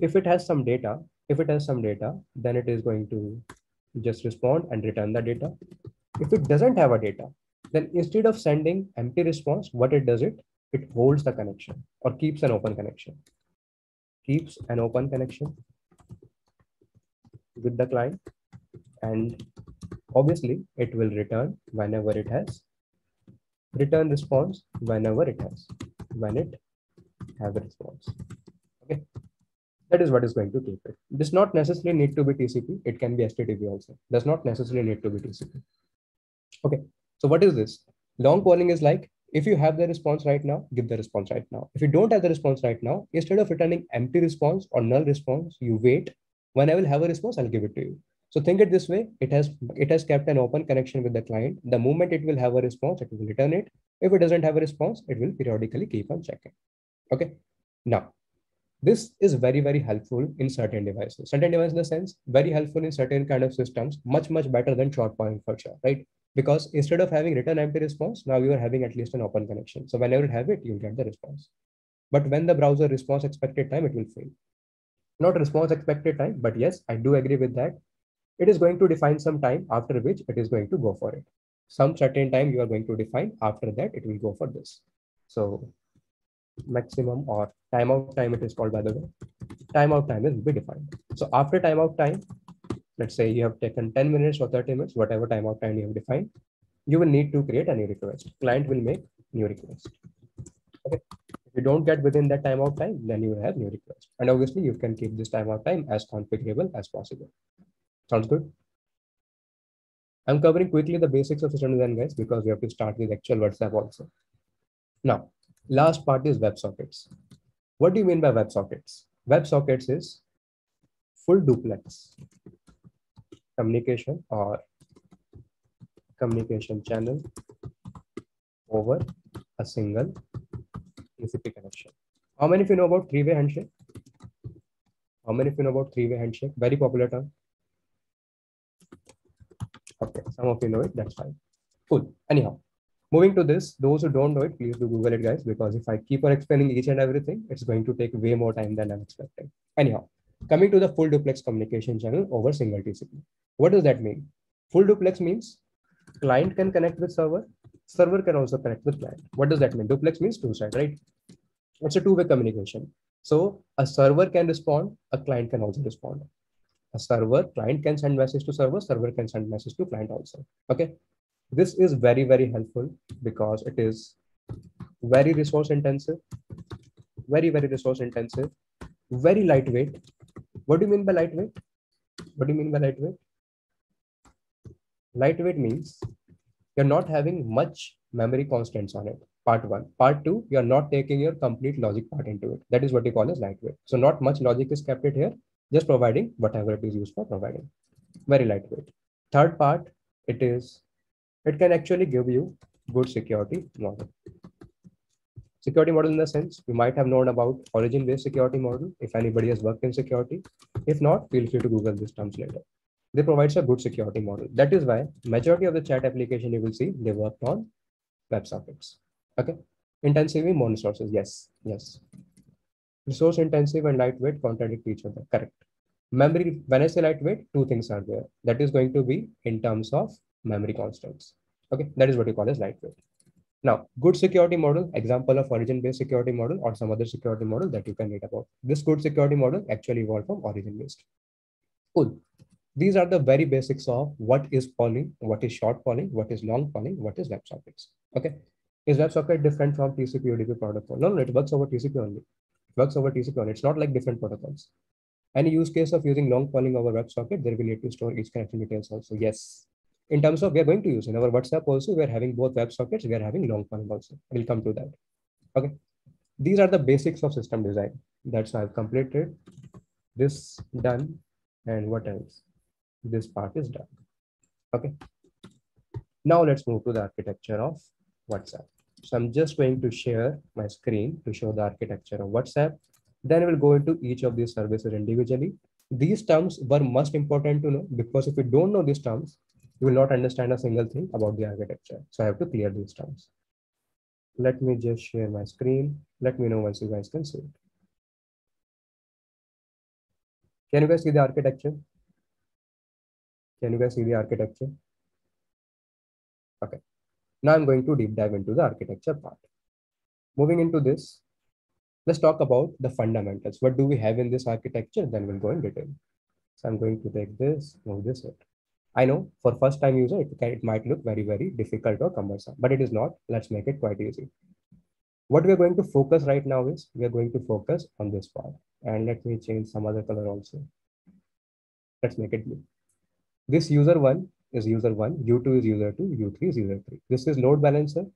If it has some data, if it has some data, then it is going to just respond and return the data. If it doesn't have a data, then instead of sending empty response, what it does it, it holds the connection or keeps an open connection. Keeps an open connection with the client and obviously it will return whenever it has return response whenever it has when it has a response. Okay. That is what is going to keep it. Does not necessarily need to be TCP. It can be HTTP also. Does not necessarily need to be TCP. Okay. So what is this? Long polling is like, if you have the response right now, give the response right now. If you don't have the response right now, instead of returning empty response or null response, you wait. When I will have a response, I'll give it to you. So think it this way, it has it has kept an open connection with the client. The moment it will have a response, it will return it. If it doesn't have a response, it will periodically keep on checking. Okay. Now, this is very, very helpful in certain devices. Certain devices in the sense, very helpful in certain kind of systems, much, much better than short polling for sure, right? Because instead of having return empty response, now you are having at least an open connection. So whenever you have it, you'll get the response. But when the browser response expected time, it will fail. Not response expected time, but yes, I do agree with that. It is going to define some time after which it is going to go for it. Some certain time you are going to define after that it will go for this. So maximum or timeout time it is called by the way. Timeout time will be defined. So after timeout time let's say you have taken 10 minutes or 30 minutes whatever timeout time you have defined you will need to create a new request. Client will make new request. Okay. If you don't get within that timeout time then you will have new request. And obviously you can keep this timeout time as configurable as possible. Sounds good? I'm covering quickly the basics of system design guys because we have to start with actual whatsapp also. Now Last part is WebSockets. What do you mean by WebSockets? WebSockets is full duplex communication or communication channel over a single TCP connection. How many of you know about three-way handshake? How many of you know about three-way handshake? Very popular term. Okay, some of you know it, that's fine. Cool. Anyhow, moving to this those who don't know it please do google it guys because if i keep on explaining each and everything it's going to take way more time than i'm expecting anyhow Coming to the full duplex communication channel over single TCP. What does that mean? Full duplex means client can connect with server, server can also connect with client. What does that mean? Duplex means two side, right? It's a two-way communication. So a server can respond, a client can also respond. A server, client can send message to server, server can send message to client also. Okay. This is very, very helpful because it is very resource intensive, very, very resource intensive, very lightweight. What do you mean by lightweight? What do you mean by lightweight? Lightweight means you're not having much memory constants on it. Part one. Part two, you're not taking your complete logic part into it. That is what we call as lightweight. So not much logic is kept it here, just providing whatever it is used for providing. Very lightweight. Third part, it is, it can actually give you good security model. Security model in the sense, you might have known about origin-based security model if anybody has worked in security. If not, feel free to Google these terms later they provides a good security model. That is why majority of the chat application you will see, they worked on WebSockets. Okay. Intensively monosources. Yes. Yes. Resource intensive and lightweight contradict each other. Correct. Memory, when I say lightweight, two things are there. That is going to be in terms of memory constants. Okay. That is what you call as lightweight. Now, good security model, example of origin-based security model or some other security model that you can read about. This good security model actually evolved from origin-based. Cool these are the very basics of what is polling, what is short polling, what is long polling, what is WebSockets. Okay. Is WebSocket different from TCP or UDP protocol? No, no, it works over TCP only. It works over TCP only. It's not like different protocols. Any use case of using long polling over WebSocket, there we need to store each connection details also. Yes. In terms of we are going to use in our WhatsApp also, we are having both WebSockets, we are having long polling also. We'll come to that. Okay. These are the basics of system design. That's I've completed this done. And what else? this part is done. Okay. Now let's move to the architecture of WhatsApp. So I'm just going to share my screen to show the architecture of WhatsApp. Then we'll go into each of these services individually. These terms were most important to know because if you don't know these terms, you will not understand a single thing about the architecture. So I have to clear these terms. Let me just share my screen. Let me know once you guys can see it. Can you guys see the architecture? Can you guys see the architecture? Okay. Now I'm going to deep dive into the architecture part. Moving into this, let's talk about the fundamentals. What do we have in this architecture? Then we'll go in detail. So I'm going to take this, move this it. I know for first time user, it, it might look very, very difficult or cumbersome, but it is not. Let's make it quite easy. What we're going to focus right now is we are going to focus on this part. And let me change some other color also. Let's make it blue. This user one is user one, U2 is user two, U3 is user three. This is load balancer.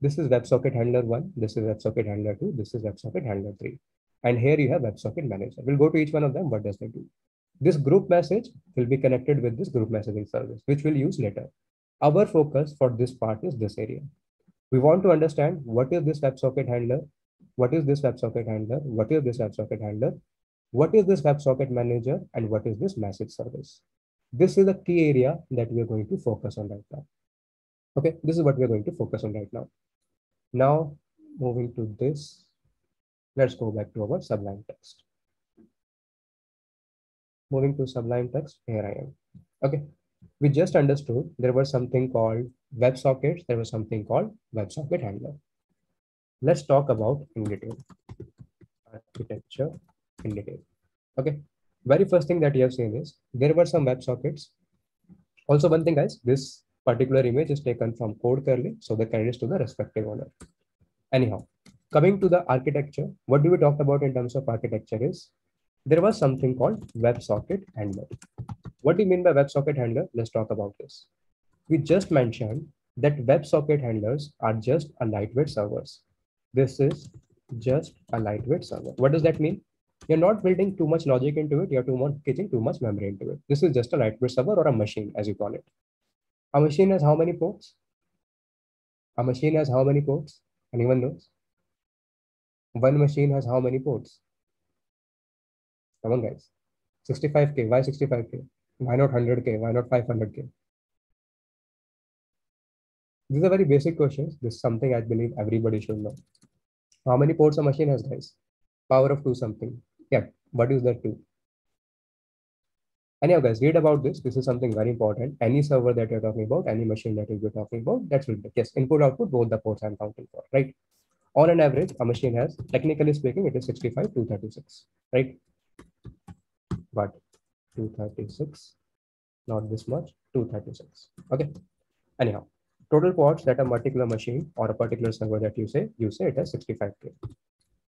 This is WebSocket handler one. This is WebSocket handler two. This is WebSocket handler three. And here you have WebSocket manager. We'll go to each one of them. What does they do? This group message will be connected with this group messaging service, which we'll use later. Our focus for this part is this area. We want to understand what is this WebSocket handler? What is this WebSocket handler? What is this WebSocket handler? What is this WebSocket manager? And what is this message service? This is the key area that we are going to focus on right now. Okay, this is what we are going to focus on right now. Now, moving to this, let's go back to our Sublime text. Moving to Sublime text, here I am. Okay, we just understood there was something called WebSockets, there was something called WebSocket handler. Let's talk about in detail. Architecture in detail. Okay, very first thing that you have seen is there were some WebSockets. Also one thing guys, this particular image is taken from Code Karle. So the credit is to the respective owner. Anyhow, coming to the architecture, what do we talk about in terms of architecture is there was something called WebSocket handler. What do you mean by WebSocket handler? Let's talk about this. We just mentioned that WebSocket handlers are just a lightweight servers. This is just a lightweight server. What does that mean? You're not building too much logic into it. You're too much kitching too much memory into it. This is just a lightweight server or a machine, as you call it. A machine has how many ports? A machine has how many ports? Anyone knows? One machine has how many ports? Come on, guys. 65K. Why 65K? Why not 100K? Why not 500K? These are very basic questions. This is something I believe everybody should know. How many ports a machine has, guys? Power of two something. Yeah, what is that two? Anyhow, guys, read about this. This is something very important. Any server that you're talking about, any machine that you're talking about, that's will yes, input output, both the ports I'm counting for, right? On an average, a machine has, technically speaking, it is 65 to 36, right? But 236, not this much, 236. Okay. Anyhow, total ports that a particular machine or a particular server that you say, you say it has 65K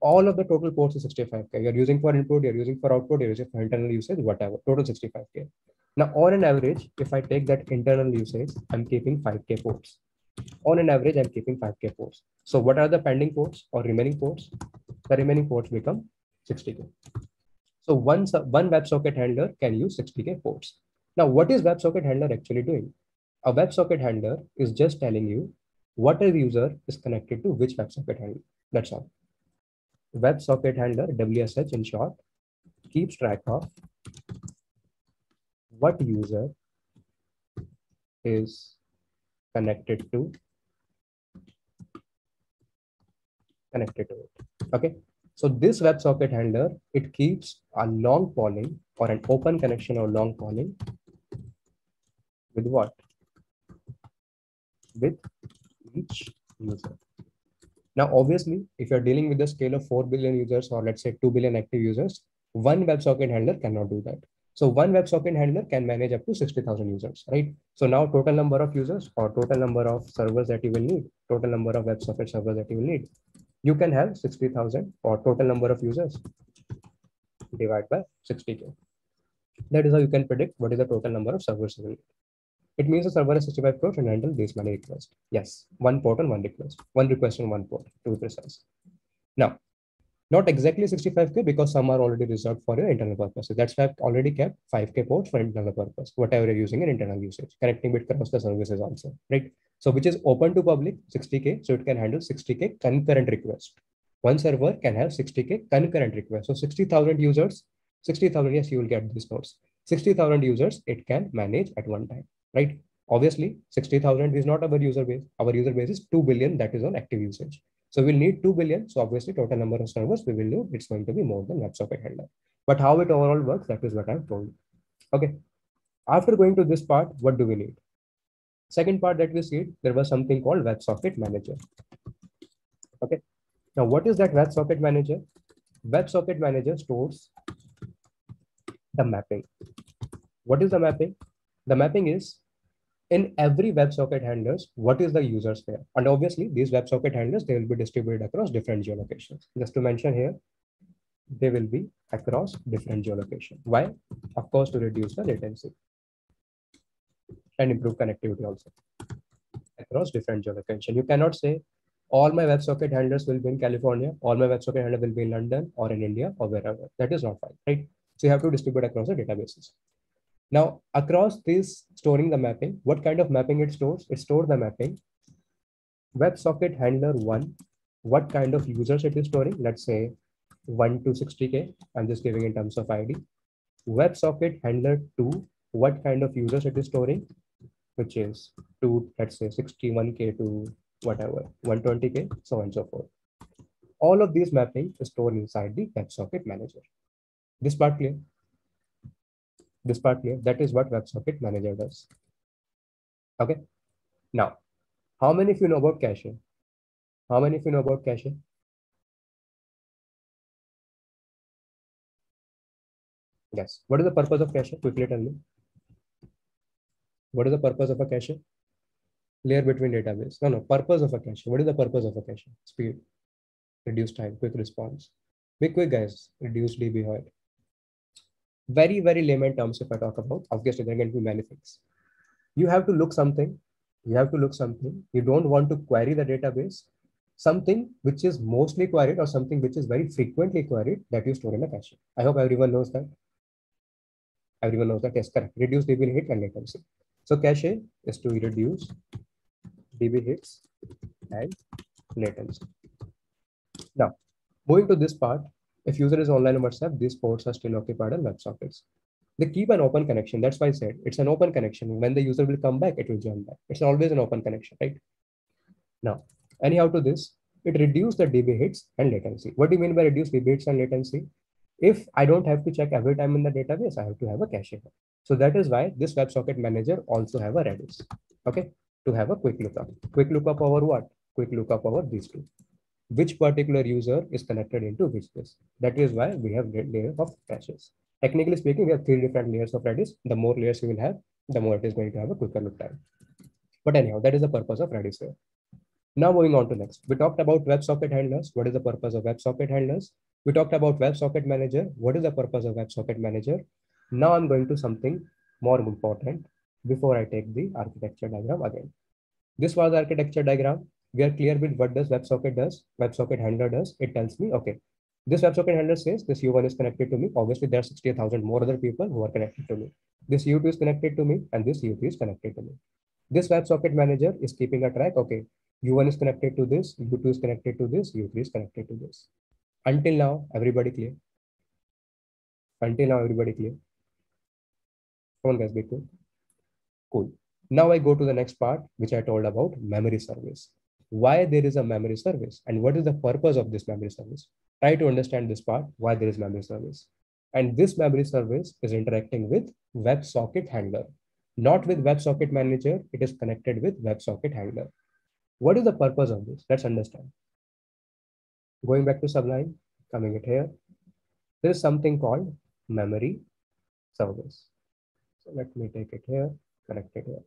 all of the total ports is 65K. You're using for input, you're using for output, you're using for internal usage, whatever, total 65K. Now, on an average, if I take that internal usage, I'm keeping 5K ports. On an average, I'm keeping 5K ports. So what are the pending ports or remaining ports? The remaining ports become 60K. So one, one WebSocket handler can use 60K ports. Now, what is WebSocket handler actually doing? A WebSocket handler is just telling you what a user is connected to which WebSocket handler. That's all. WebSocket handler, WSH in short, keeps track of what user is connected to connected to it. Okay. So this WebSocket handler, it keeps a long polling or an open connection or long polling with what? With each user. Now, obviously, if you're dealing with a scale of 4 billion users or let's say 2 billion active users, one WebSocket handler cannot do that. So one WebSocket handler can manage up to 60,000 users, right? So now total number of users or total number of servers that you will need, total number of WebSocket servers that you will need, you can have 60,000 or total number of users divided by 60K. That is how you can predict what is the total number of servers. It means the server has 65 ports and handle these many requests. Yes, one port and one request, one request and one port to be precise. Now, not exactly 65K because some are already reserved for your internal purposes. That's why I've already kept 5K ports for internal purpose, whatever you're using in internal usage, connecting with across the services also, right? So which is open to public 60K. So it can handle 60K concurrent requests. One server can have 60K concurrent requests. So 60,000 users, 60,000, yes, you will get these nodes. 60,000 users, it can manage at one time right? Obviously, 60,000 is not our user base. Our user base is 2 billion that is on active usage. So we'll need 2 billion. So obviously total number of servers we will know it's going to be more than WebSocket handler. But how it overall works, that is what I've told you. Okay. After going to this part, what do we need? Second part that we see, there was something called WebSocket manager. Okay. Now, what is that WebSocket manager? WebSocket manager stores the mapping. What is the mapping? The mapping is in every WebSocket handlers, what is the user sphere? And obviously these WebSocket handlers, they will be distributed across different geolocations. Just to mention here, they will be across different geolocation. Why? Of course, to reduce the latency and improve connectivity also across different geolocation. You cannot say all my WebSocket handlers will be in California, all my WebSocket handlers will be in London or in India or wherever. That is not fine, right? So you have to distribute across the databases. Now, across this storing the mapping, what kind of mapping it stores? It stores the mapping. WebSocket handler one, what kind of users it is storing? Let's say 1 to 60K. I'm just giving in terms of ID. WebSocket handler two, what kind of users it is storing? Which is to, let's say 61K to whatever, 120K, so on and so forth. All of these mapping is stored inside the WebSocket manager. This part clear? this part here, that is what WebSocket Manager does. Okay. Now, how many of you know about caching? How many of you know about caching? Yes. What is the purpose of caching? Quickly tell me. What is the purpose of a cache? Layer between database. No, no. Purpose of a cache. What is the purpose of a cache? Speed, reduce time, quick response. Be quick, guys. Reduce DB height very, very layman terms, if I talk about, obviously there can be many things. You have to look something, you have to look something. You don't want to query the database, something which is mostly queried or something which is very frequently queried that you store in a cache. I hope everyone knows that. Everyone knows that, yes, correct. Reduce DB hit and latency. So cache is to reduce DB hits and latency. Now, moving to this part, if user is online on WhatsApp, these ports are still occupied on WebSockets. They keep an open connection. That's why I said it's an open connection. When the user will come back, it will join back. It's always an open connection, right? Now, anyhow to this, it reduces the DB hits and latency. What do you mean by reduce DB hits and latency? If I don't have to check every time in the database, I have to have a cache. So that is why this WebSocket manager also have a Redis. Okay, to have a quick lookup. Quick lookup over what? Quick lookup over these two. Which particular user is connected into which this. That is why we have layer of caches. Technically speaking, we have three different layers of Redis. The more layers you will have, the more it is going to have a quicker look time. But anyhow, that is the purpose of Redis here. Now moving on to next. We talked about WebSocket handlers. What is the purpose of WebSocket handlers? We talked about WebSocket manager. What is the purpose of WebSocket manager? Now I'm going to something more important before I take the architecture diagram again. This was the architecture diagram. We are clear with what does WebSocket does, WebSocket handler does. It tells me, okay, this WebSocket handler says this U1 is connected to me. Obviously, there are 60,000 more other people who are connected to me. This U2 is connected to me and this U3 is connected to me. This WebSocket manager is keeping a track. Okay, U1 is connected to this, U2 is connected to this, U3 is connected to this. Until now, everybody clear? Until now, everybody clear? Come on, guys, be cool. Cool. Now I go to the next part, which I told about memory service. Why there is a memory service and what is the purpose of this memory service? Try to understand this part, why there is memory service. And this memory service is interacting with WebSocket handler, not with WebSocket manager. It is connected with WebSocket handler. What is the purpose of this? Let's understand. Going back to Sublime, coming it here, there is something called memory service. So let me take it here, connect it here.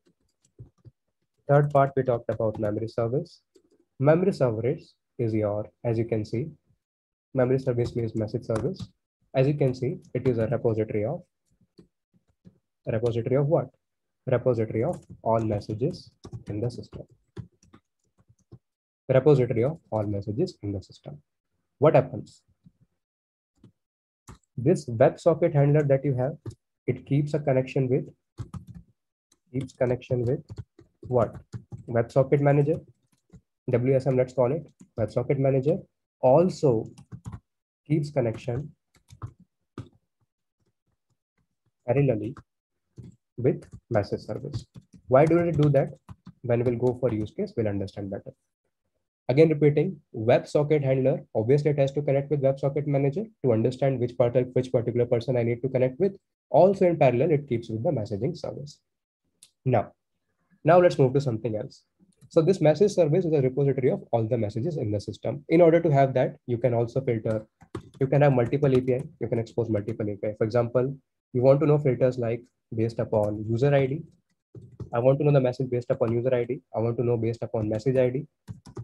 Third part, we talked about memory service. Memory service is your, as you can see, memory service means message service. As you can see, it is a repository of, a repository of what? Repository of all messages in the system repository of all messages in the system. What happens? This WebSocket handler that you have, it keeps a connection with, keeps connection with what? WebSocket manager, WSM, let's call it, WebSocket manager, also keeps connection parallelly with message service. Why do we do that? When we'll go for use case, we'll understand better. Again, repeating WebSocket handler, obviously it has to connect with WebSocket manager to understand which part which particular person I need to connect with. Also in parallel, it keeps with the messaging service. Now, now let's move to something else. So this message service is a repository of all the messages in the system. In order to have that, you can also filter. You can have multiple API. You can expose multiple API. For example, you want to know filters like based upon user ID, I want to know the message based upon user ID. I want to know based upon message ID.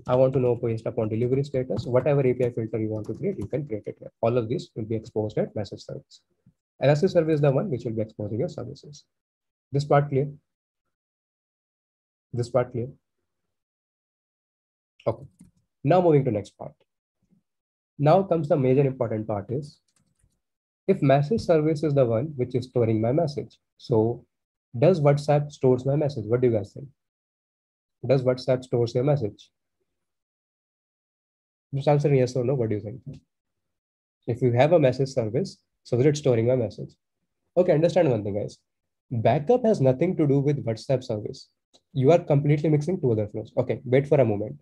I want to know based upon delivery status. Whatever API filter you want to create, you can create it here. All of this will be exposed at message service. LSC service is the one which will be exposing your services. This part clear? This part clear? Okay. Now moving to next part. Now comes the major important part is if message service is the one which is storing my message. So does WhatsApp stores my message? What do you guys think? Does WhatsApp stores your message? Just answer yes or no. What do you think? If you have a message service, so is it storing my message? Okay, understand one thing, guys. Backup has nothing to do with WhatsApp service. You are completely mixing two other flows. Okay, wait for a moment.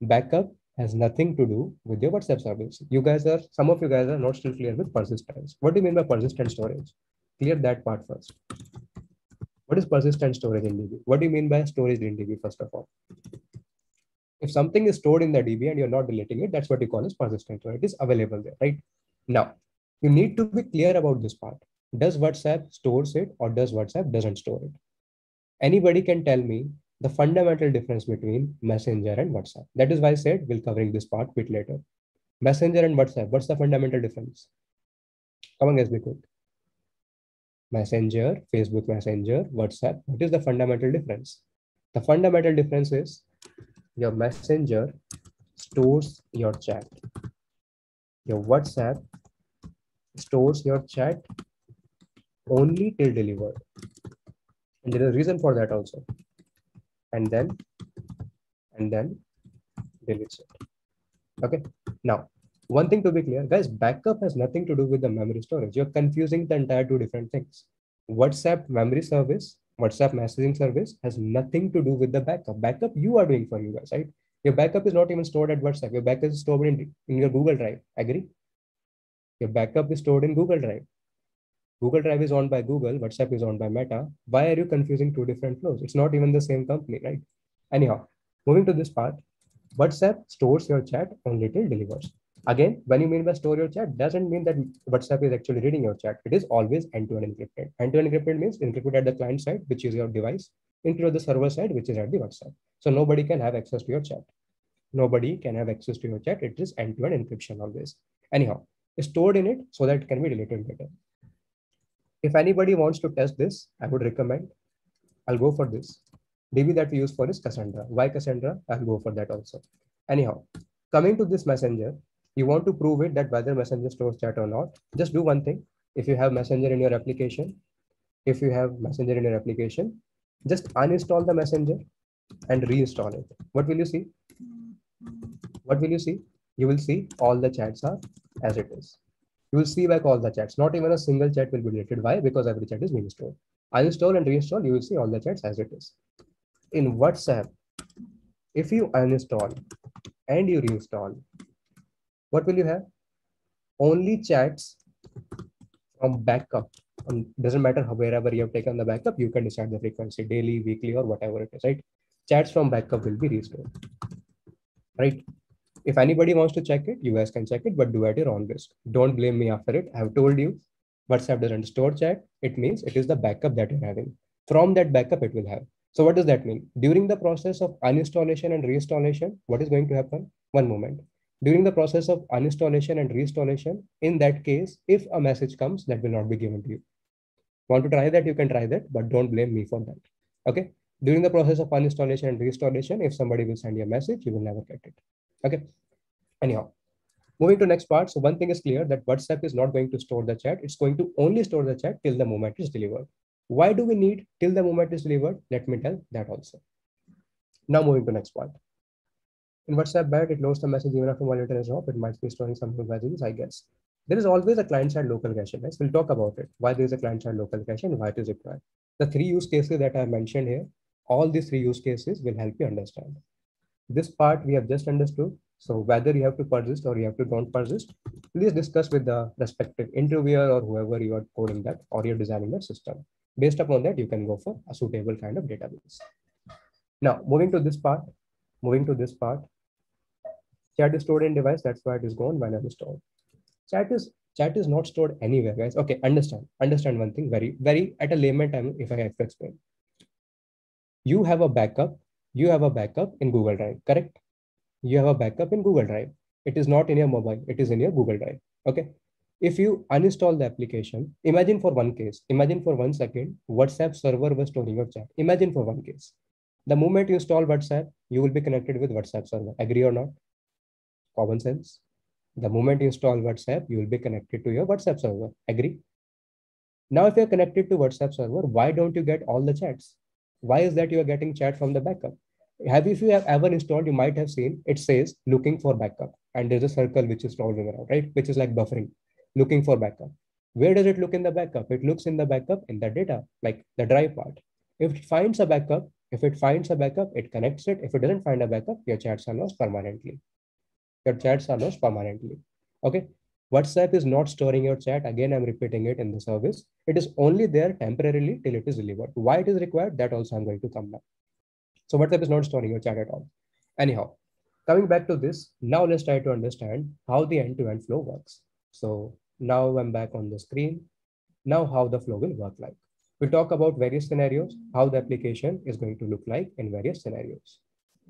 Backup has nothing to do with your WhatsApp service. You guys are, some of you guys are not still clear with persistence. What do you mean by persistent storage? Clear that part first. What is persistent storage in DB? What do you mean by storage in DB, first of all? If something is stored in the DB and you're not deleting it, that's what you call as persistent storage. It is available there, right? Now, you need to be clear about this part. Does WhatsApp stores it or does WhatsApp doesn't store it? Anybody can tell me the fundamental difference between Messenger and WhatsApp. That is why I said we'll covering this part bit later. Messenger and WhatsApp, what's the fundamental difference? Come on, guys, be quick. Messenger, Facebook Messenger, WhatsApp. What is the fundamental difference? The fundamental difference is your Messenger stores your chat. Your WhatsApp stores your chat only till delivered. And there is a reason for that also. And then, and then deletes it. Okay. Now, one thing to be clear, guys, backup has nothing to do with the memory storage. You're confusing the entire two different things. WhatsApp memory service, WhatsApp messaging service has nothing to do with the backup. Backup you are doing for you guys, right? Your backup is not even stored at WhatsApp. Your backup is stored in, in your Google Drive. Agree? Your backup is stored in Google Drive. Google Drive is owned by Google, WhatsApp is owned by Meta. Why are you confusing two different flows? It's not even the same company, right? Anyhow, moving to this part, WhatsApp stores your chat only till delivers. Again, when you mean by store your chat, doesn't mean that WhatsApp is actually reading your chat. It is always end-to-end encrypted. End-to-end encrypted means encrypted at the client side, which is your device, encrypted the server side, which is at the WhatsApp. So nobody can have access to your chat. Nobody can have access to your chat. It is end-to-end encryption always. Anyhow, stored in it so that it can be deleted later. If anybody wants to test this, I would recommend, I'll go for this. DB that we use for is Cassandra. Why Cassandra? I'll go for that also. Anyhow, coming to this messenger, you want to prove it that whether messenger stores chat or not, just do one thing. If you have messenger in your application, if you have messenger in your application, just uninstall the messenger and reinstall it. What will you see? What will you see? You will see all the chats are as it is. You will see back all the chats. Not even a single chat will be deleted. Why? Because every chat is being stored. Uninstall and reinstall, you will see all the chats as it is. In WhatsApp, if you uninstall and you reinstall, what will you have? Only chats from backup. Um, doesn't matter how, wherever you have taken the backup, you can decide the frequency, daily, weekly, or whatever it is, right? Chats from backup will be restored, right? If anybody wants to check it, you guys can check it, but do at your own risk. Don't blame me after it. I have told you WhatsApp doesn't store chat. It means it is the backup that you're having. From that backup, it will have. So what does that mean? During the process of uninstallation and reinstallation, what is going to happen? One moment during the process of uninstallation and reinstallation, in that case, if a message comes, that will not be given to you. Want to try that? You can try that, but don't blame me for that. Okay. During the process of uninstallation and reinstallation, if somebody will send you a message, you will never get it. Okay. Anyhow, moving to next part. So one thing is clear that WhatsApp is not going to store the chat. It's going to only store the chat till the moment is delivered. Why do we need till the moment is delivered? Let me tell that also. Now moving to next part. In WhatsApp BAT, it loads the message even after one letter is off. It might be storing some messages, I guess. There is always a client-side local cache, guys. We'll talk about it. Why there is a client-side local cache and why it is required. The three use cases that I mentioned here, all these three use cases will help you understand. This part we have just understood. So whether you have to persist or you have to don't persist, please discuss with the respective interviewer or whoever you are coding that or you're designing the system. Based upon that, you can go for a suitable kind of database. Now, moving to this part, moving to this part, Chat is stored in device. That's why it is gone when I'm stored. Chat is chat is not stored anywhere, guys. Okay, understand. Understand one thing very, very at a layman time, if I have to explain. You have a backup. You have a backup in Google Drive, correct? You have a backup in Google Drive. It is not in your mobile. It is in your Google Drive. Okay. If you uninstall the application, imagine for one case, imagine for one second, WhatsApp server was storing your chat. Imagine for one case. The moment you install WhatsApp, you will be connected with WhatsApp server. Agree or not? common sense. The moment you install WhatsApp, you will be connected to your WhatsApp server. Agree? Now, if you're connected to WhatsApp server, why don't you get all the chats? Why is that you are getting chat from the backup? Have if you have ever installed, you might have seen it says looking for backup, and there's a circle which is rolling around, right? Which is like buffering, looking for backup. Where does it look in the backup? It looks in the backup in the data, like the drive part. If it finds a backup, if it finds a backup, it connects it. If it doesn't find a backup, your chats are lost permanently your chats are lost permanently. Okay. WhatsApp is not storing your chat. Again, I'm repeating it in the service. It is only there temporarily till it is delivered. Why it is required, that also I'm going to come back. So WhatsApp is not storing your chat at all. Anyhow, coming back to this, now let's try to understand how the end-to-end -end flow works. So now I'm back on the screen. Now how the flow will work like. We'll talk about various scenarios, how the application is going to look like in various scenarios.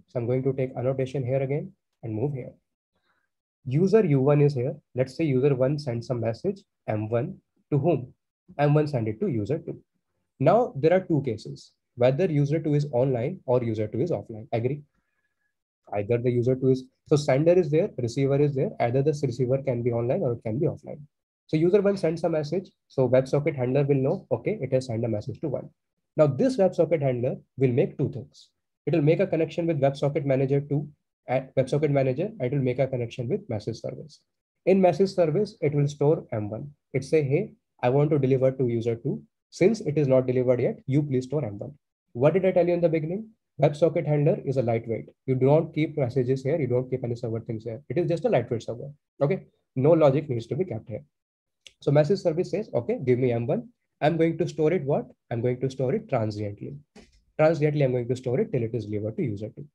So I'm going to take annotation here again and move here user u1 is here. Let's say user 1 sends a message m1 to whom? m1 send it to user 2. Now there are two cases, whether user 2 is online or user 2 is offline. Agree? Either the user 2 is, so sender is there, receiver is there. Either the receiver can be online or it can be offline. So user 1 sends a message. So WebSocket handler will know, okay, it has sent a message to 1. Now this WebSocket handler will make two things. It will make a connection with WebSocket manager 2 at WebSocket Manager, it will make a connection with message service. In message service, it will store M1. It say, hey, I want to deliver to user 2. Since it is not delivered yet, you please store M1. What did I tell you in the beginning? WebSocket handler is a lightweight. You do not keep messages here. You don't keep any server things here. It is just a lightweight server. Okay. No logic needs to be kept here. So message service says, okay, give me M1. I'm going to store it what? I'm going to store it transiently. Transiently, I'm going to store it till it is delivered to user two.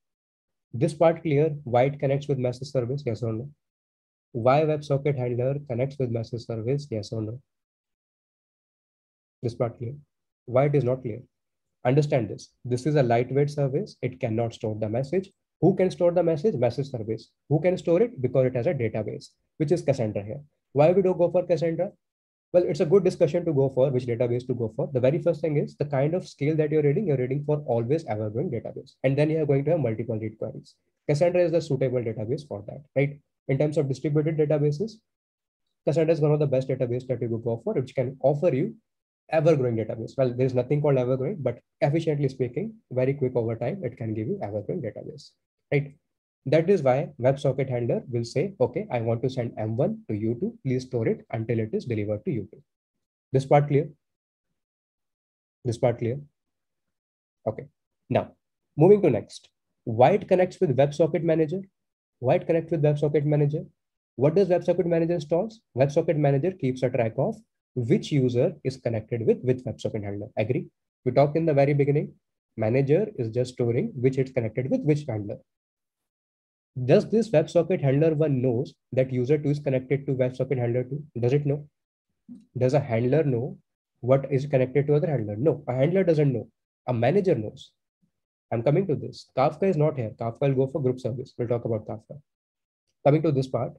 This part clear, why it connects with message service, yes or no? Why WebSocket handler connects with message service, yes or no? This part clear. Why it is not clear? Understand this. This is a lightweight service. It cannot store the message. Who can store the message? Message service. Who can store it? Because it has a database, which is Cassandra here. Why we don't go for Cassandra? Well, it's a good discussion to go for which database to go for. The very first thing is the kind of scale that you're reading, you're reading for always ever-growing database. And then you're going to have multiple read queries. Cassandra is the suitable database for that, right? In terms of distributed databases, Cassandra is one of the best database that you could go for, which can offer you ever-growing database. Well, there's nothing called ever-growing, but efficiently speaking, very quick over time, it can give you ever-growing database, right? That is why WebSocket handler will say, okay, I want to send M1 to U2. Please store it until it is delivered to U2. This part clear? This part clear? Okay. Now, moving to next. Why it connects with WebSocket Manager? Why it connects with WebSocket Manager? What does WebSocket Manager stores? WebSocket Manager keeps a track of which user is connected with which WebSocket handler. Agree? We talked in the very beginning. Manager is just storing which it's connected with which handler. Does this WebSocket handler one knows that user two is connected to WebSocket handler two? Does it know? Does a handler know what is connected to other handler? No, a handler doesn't know. A manager knows. I'm coming to this. Kafka is not here. Kafka will go for group service. We'll talk about Kafka. Coming to this part,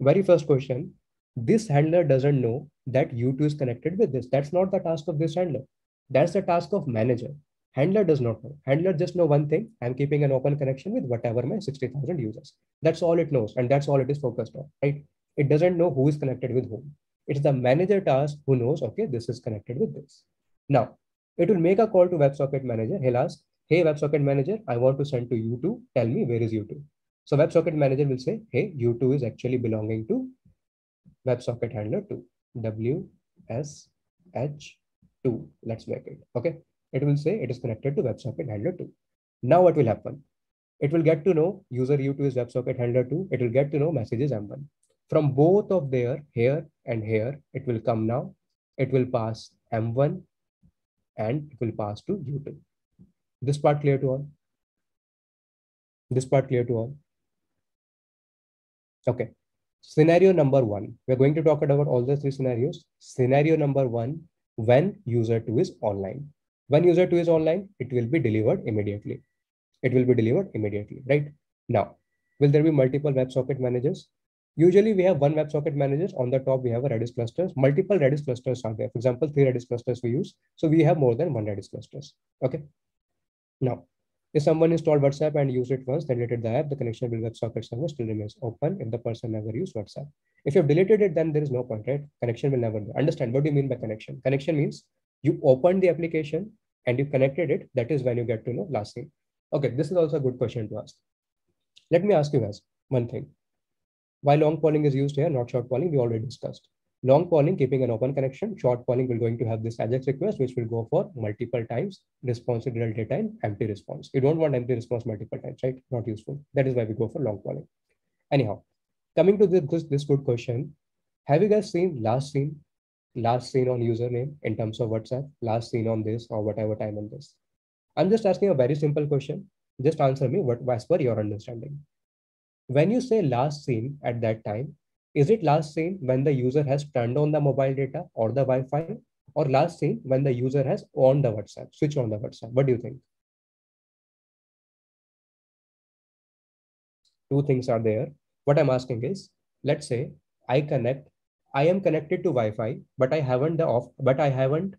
very first question, this handler doesn't know that U2 is connected with this. That's not the task of this handler. That's the task of manager. Handler does not know. Handler just know one thing. I'm keeping an open connection with whatever my 60,000 users. That's all it knows. And that's all it is focused on, right? It doesn't know who is connected with whom. It's the manager task who knows, okay, this is connected with this. Now, it will make a call to WebSocket manager. He'll ask, hey, WebSocket manager, I want to send to U2. Tell me where is U2? So WebSocket manager will say, hey, U2 is actually belonging to WebSocket handler 2. WSH2. Let's make it. Okay it will say it is connected to WebSocket handler 2. Now what will happen? It will get to know user U2 is WebSocket handler 2. It will get to know messages M1. From both of their here and here, it will come now. It will pass M1 and it will pass to U2. This part clear to all? This part clear to all? Okay. Scenario number one. We're going to talk about all the three scenarios. Scenario number one, when user two is online. When user two is online, it will be delivered immediately. It will be delivered immediately, right? Now, will there be multiple WebSocket managers? Usually we have one WebSocket manager. On the top, we have a Redis clusters. Multiple Redis clusters are there. For example, three Redis clusters we use. So we have more than one Redis clusters. Okay. Now, if someone installed WhatsApp and used it once, then deleted the app, the connection with WebSocket server still remains open if the person never used WhatsApp. If you've deleted it, then there is no point, right? Connection will never be. Understand what do you mean by connection? Connection means you opened the application and you connected it, that is when you get to know last seen. Okay, this is also a good question to ask. Let me ask you guys one thing. Why long polling is used here, not short polling, we already discussed. Long polling, keeping an open connection. Short polling, we're going to have this AJAX request, which will go for multiple times, response in real data and empty response. You don't want empty response multiple times, right? Not useful. That is why we go for long polling. Anyhow, coming to this, this good question, have you guys seen last seen last seen on username in terms of WhatsApp, last seen on this or whatever time on this. I'm just asking a very simple question. Just answer me what as per your understanding. When you say last seen at that time, is it last seen when the user has turned on the mobile data or the Wi-Fi or last seen when the user has on the WhatsApp, switch on the WhatsApp? What do you think? Two things are there. What I'm asking is, let's say I connect I am connected to Wi-Fi, but I haven't the off, but I haven't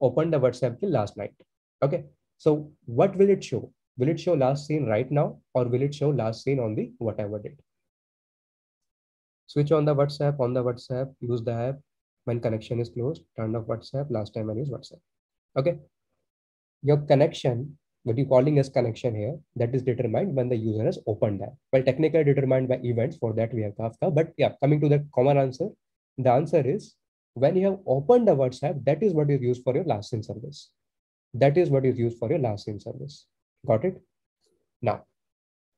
opened the WhatsApp till last night. Okay. So what will it show? Will it show last seen right now or will it show last seen on the whatever date? Switch on the WhatsApp, on the WhatsApp, use the app when connection is closed, turn off WhatsApp, last time I used WhatsApp. Okay. Your connection, what you're calling as connection here, that is determined when the user has opened that. Well, technically determined by events. For that, we have Kafka. But yeah, coming to the common answer, the answer is when you have opened the WhatsApp, that is what is used for your last seen service. That is what is used for your last seen service. Got it? Now,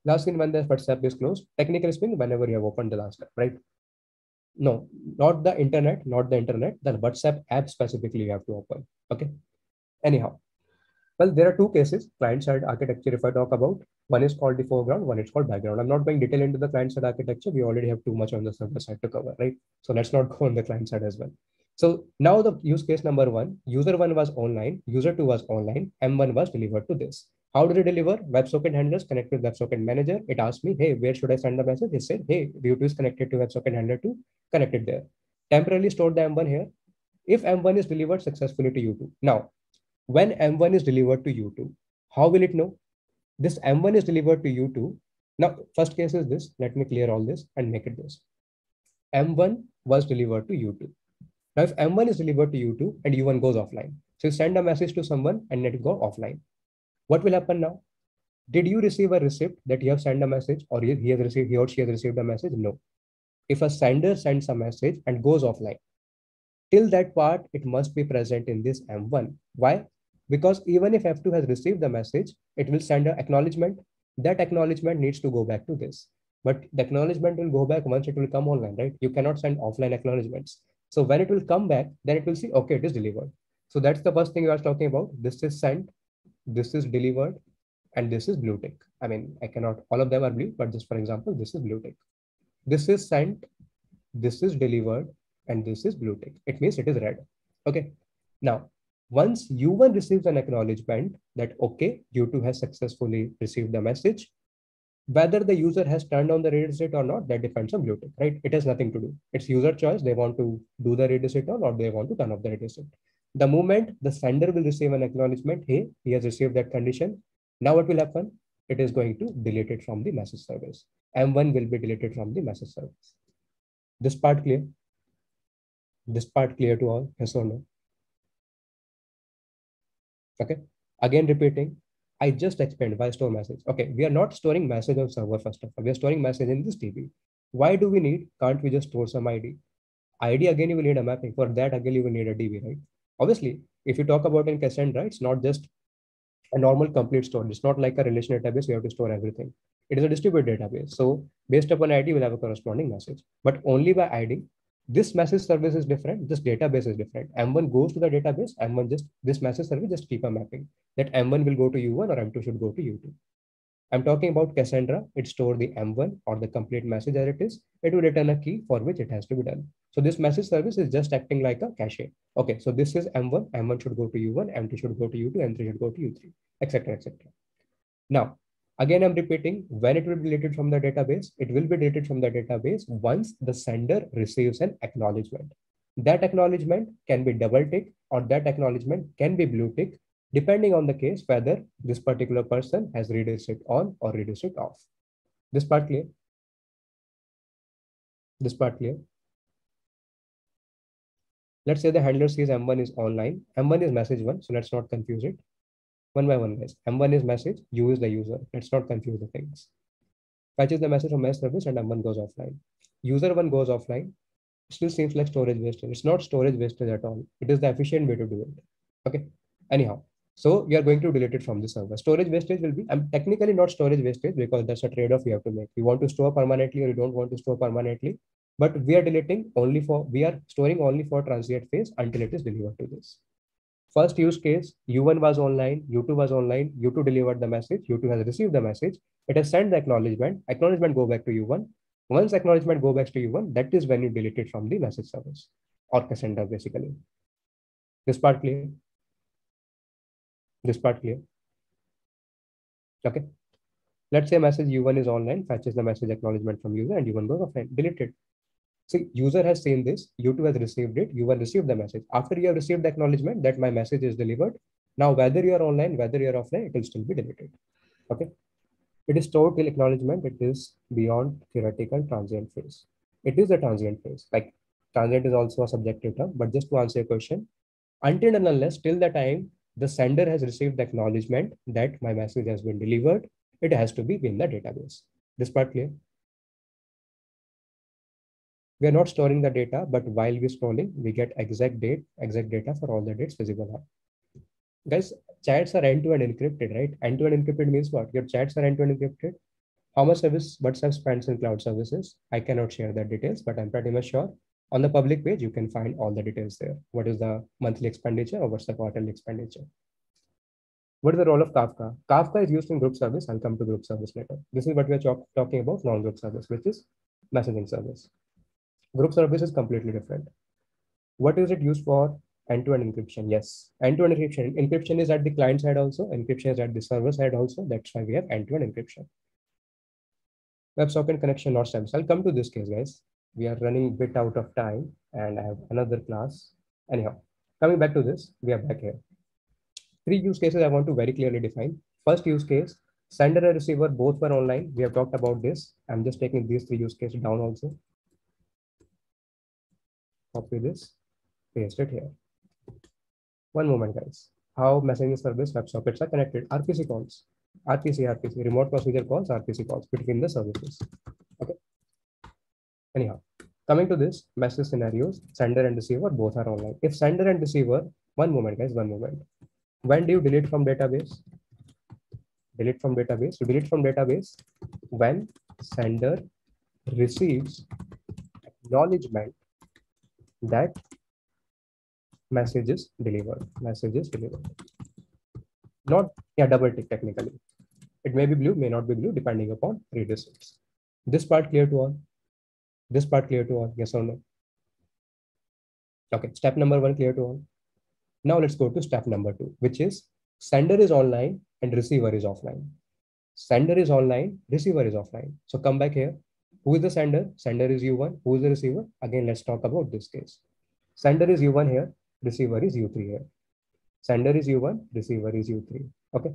last seen when the WhatsApp is closed, technically speaking, whenever you have opened the last app, right? No, not the internet, not the internet, the WhatsApp app specifically you have to open. Okay. Anyhow, well, there are two cases, client-side architecture, if I talk about. One is called the foreground, one is called background. I'm not going detail into the client-side architecture. We already have too much on the server side to cover, right? So let's not go on the client side as well. So now the use case number one, user one was online, user two was online, M1 was delivered to this. How did it deliver? WebSocket handlers connect with WebSocket manager. It asked me, hey, where should I send the message? It said, hey, U2 is connected to WebSocket handler 2, connected there. Temporarily stored the M1 here. If M1 is delivered successfully to U2. Now, when M1 is delivered to U2, how will it know? This M1 is delivered to U2. Now, first case is this. Let me clear all this and make it this. M1 was delivered to U2. Now, if M1 is delivered to U2 and U1 goes offline, so you send a message to someone and let it go offline. What will happen now? Did you receive a receipt that you have sent a message or he has received, he or she has received a message? No. If a sender sends a message and goes offline, till that part, it must be present in this M1. Why? Because even if F2 has received the message, it will send an acknowledgement. That acknowledgement needs to go back to this. But the acknowledgement will go back once it will come online, right? You cannot send offline acknowledgements. So when it will come back, then it will see, okay, it is delivered. So that's the first thing you are talking about. This is sent, this is delivered, and this is blue tick. I mean, I cannot, all of them are blue, but just for example, this is blue tick. This is sent, this is delivered, and this is blue tick. It means it is red. Okay. Now, once U1 receives an acknowledgement that, okay, U2 has successfully received the message, whether the user has turned on the read receipt or not, that depends on blue tick, right? It has nothing to do. It's user choice. They want to do the read receipt on or they want to turn off the read receipt. The moment the sender will receive an acknowledgement, hey, he has received that condition. Now what will happen? It is going to delete it from the message service. M1 will be deleted from the message service. This part clear? This part clear to all? Yes or no? Okay. Again, repeating, I just explained why store message. Okay, we are not storing message on server first of all. We are storing message in this DB. Why do we need? Can't we just store some ID? ID again, you will need a mapping. For that, again, you will need a DB, right? Obviously, if you talk about in Cassandra, it's not just a normal complete store. It's not like a relation database. You have to store everything. It is a distributed database. So based upon ID, we'll have a corresponding message, but only by ID this message service is different this database is different. M1 goes to the database m1 just this message service just keep a mapping that m1 will go to u1 or m2 should go to u2 i'm talking about cassandra it store the m1 or the complete message as it is it will return a key for which it has to be done. So this message service is just acting like a cache. Okay so this is m1 m1 should go to u1 m2 should go to u2 m3 should go to u3 etc etc now Again, I'm repeating, when it will be deleted from the database, it will be deleted from the database once the sender receives an acknowledgement. That acknowledgement can be double tick or that acknowledgement can be blue tick, depending on the case, whether this particular person has read it on or read it off. This part clear? This part clear? Let's say the handler sees M1 is online. M1 is message one, so let's not confuse it one by one guys. M1 is message, U is the user. Let's not confuse the things. Fetches the message from mesh service and M1 goes offline. User one goes offline. Still seems like storage wastage. It's not storage wastage at all. It is the efficient way to do it. Okay. Anyhow, so we are going to delete it from the server. Storage wastage will be, I'm technically not storage wastage because that's a trade-off you have to make. You want to store permanently or you don't want to store permanently, but we are deleting only for, we are storing only for transient phase until it is delivered to this. First use case, U1 was online, U2 was online, U2 delivered the message, U2 has received the message, it has sent the acknowledgement, acknowledgement go back to U1. Once acknowledgement go back to U1, that is when you delete it from the message service or Cassandra basically. This part clear? This part clear? Okay. Let's say message U1 is online, fetches the message acknowledgement from user and U1 goes offline, deleted. So user has seen this, U2 has received it, you will receive the message. After you have received the acknowledgement that my message is delivered, now whether you are online, whether you are offline, it will still be deleted. Okay. It is stored till acknowledgement. It is beyond theoretical transient phase. It is a transient phase. Like transient is also a subjective term, but just to answer your question, until and unless till the time the sender has received the acknowledgement that my message has been delivered, it has to be in the database. This part clear? We are not storing the data, but while we're scrolling, we get exact date, exact data for all the dates visible. Guys, chats are end-to-end -end encrypted, right? End-to-end -end encrypted means what? Your chats are end-to-end -end encrypted. How much service WhatsApp spends in cloud services? I cannot share that details, but I'm pretty much sure on the public page, you can find all the details there. What is the monthly expenditure or what's the quarterly expenditure? What is the role of Kafka? Kafka is used in group service. I'll come to group service later. This is what we are talking about non-group service, which is messaging service. Group service is completely different. What is it used for? End-to-end encryption. Yes, end-to-end encryption. Encryption is at the client side also. Encryption is at the server side also. That's why we have end-to-end encryption. WebSocket connection not service. I'll come to this case, guys. We are running a bit out of time and I have another class. Anyhow, coming back to this, we are back here. Three use cases I want to very clearly define. First use case, sender and receiver both were online. We have talked about this. I'm just taking these three use cases down also. Copy this, paste it here. One moment, guys. How messaging service web sockets are connected. RPC calls. RPC, RPC, remote procedure calls, RPC calls between the services. Okay. Anyhow, coming to this message scenarios, sender and receiver both are online. If sender and receiver, one moment, guys, one moment. When do you delete from database? Delete from database. You delete from database when sender receives acknowledgement that message is delivered. Message is delivered. Not yeah, double tick technically. It may be blue, may not be blue, depending upon three results. This part clear to all? This part clear to all? Yes or no? Okay, step number one clear to all. Now let's go to step number two, which is sender is online and receiver is offline. Sender is online, receiver is offline. So come back here. Who is the sender? Sender is U1. Who is the receiver? Again, let's talk about this case. Sender is U1 here, receiver is U3 here. Sender is U1, receiver is U3. Okay.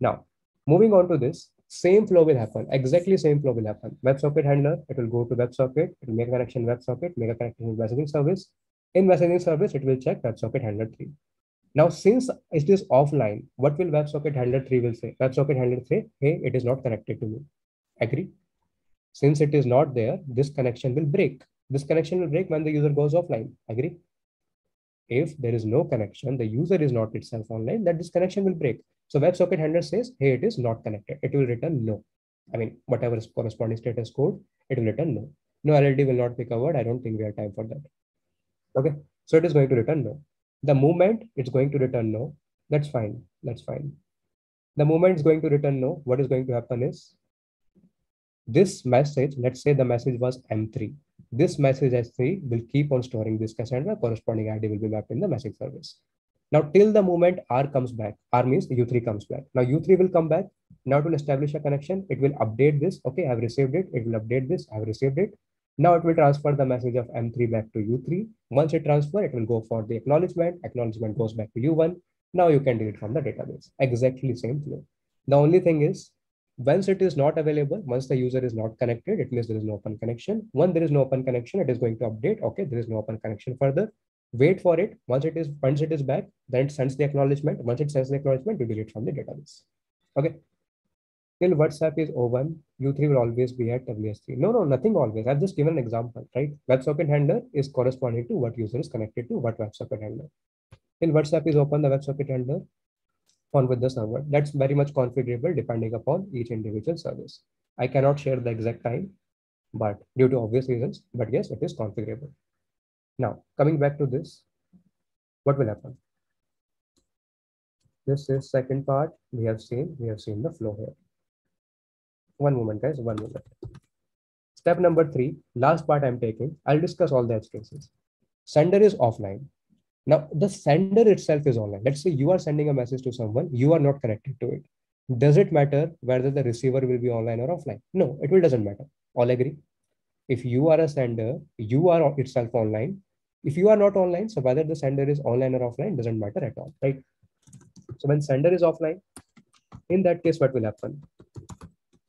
Now, moving on to this, same flow will happen. Exactly same flow will happen. WebSocket handler, it will go to WebSocket, it will make a connection WebSocket, make a connection with messaging service. In messaging service, it will check WebSocket handler 3. Now, since it is offline, what will WebSocket handler 3 will say? WebSocket handler 3, hey, it is not connected to me. Agree? Since it is not there, this connection will break. This connection will break when the user goes offline. Agree? If there is no connection, the user is not itself online, that this connection will break. So WebSocket handler says, hey, it is not connected. It will return no. I mean, whatever is corresponding status code, it will return no. No LLD will not be covered. I don't think we have time for that. Okay, so it is going to return no. The moment it's going to return no, that's fine. That's fine. The moment it's going to return no, what is going to happen is this message, let's say the message was M3. This message S3 will keep on storing this Cassandra corresponding ID will be mapped in the message service. Now, till the moment R comes back, R means U3 comes back. Now, U3 will come back. Now, to establish a connection, it will update this. Okay, I've received it. It will update this. I've received it. Now it will transfer the message of M3 back to U3. Once it transfer, it will go for the acknowledgement. Acknowledgement goes back to U1. Now you can delete from the database. Exactly same flow. The only thing is, once it is not available, once the user is not connected, it means there is no open connection. When there is no open connection, it is going to update. Okay, there is no open connection further. Wait for it. Once it is once it is back, then it sends the acknowledgement. Once it sends the acknowledgement, you delete from the database. Okay till WhatsApp is O1, U3 will always be at WS3. No, no, nothing always. I've just given an example, right? WebSocket handler is corresponding to what user is connected to what WebSocket handler. Till WhatsApp is open, the WebSocket handler on with the server. That's very much configurable depending upon each individual service. I cannot share the exact time, but due to obvious reasons, but yes, it is configurable. Now, coming back to this, what will happen? This is second part we have seen, we have seen the flow here. One moment, guys, one moment. Step number three, last part I'm taking, I'll discuss all the edge cases. Sender is offline. Now, the sender itself is online. Let's say you are sending a message to someone, you are not connected to it. Does it matter whether the receiver will be online or offline? No, it will doesn't matter. All agree? If you are a sender, you are itself online. If you are not online, so whether the sender is online or offline doesn't matter at all, right? So when sender is offline, in that case, what will happen?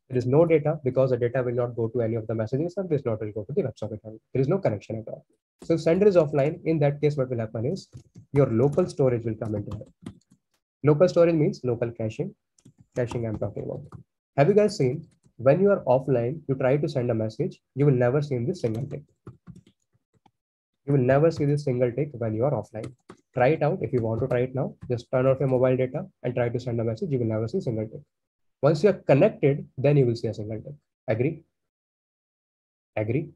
There is no data because the data will not go to any of the messaging service, not will go to the WebSocket. There is no connection at all. So if sender is offline, in that case, what will happen is your local storage will come into it. Local storage means local caching. Caching I'm talking about. Have you guys seen when you are offline, you try to send a message, you will never see this single tick. You will never see this single tick when you are offline. Try it out if you want to try it now. Just turn off your mobile data and try to send a message. You will never see single tick. Once you are connected, then you will see a single tick. Agree? Agree?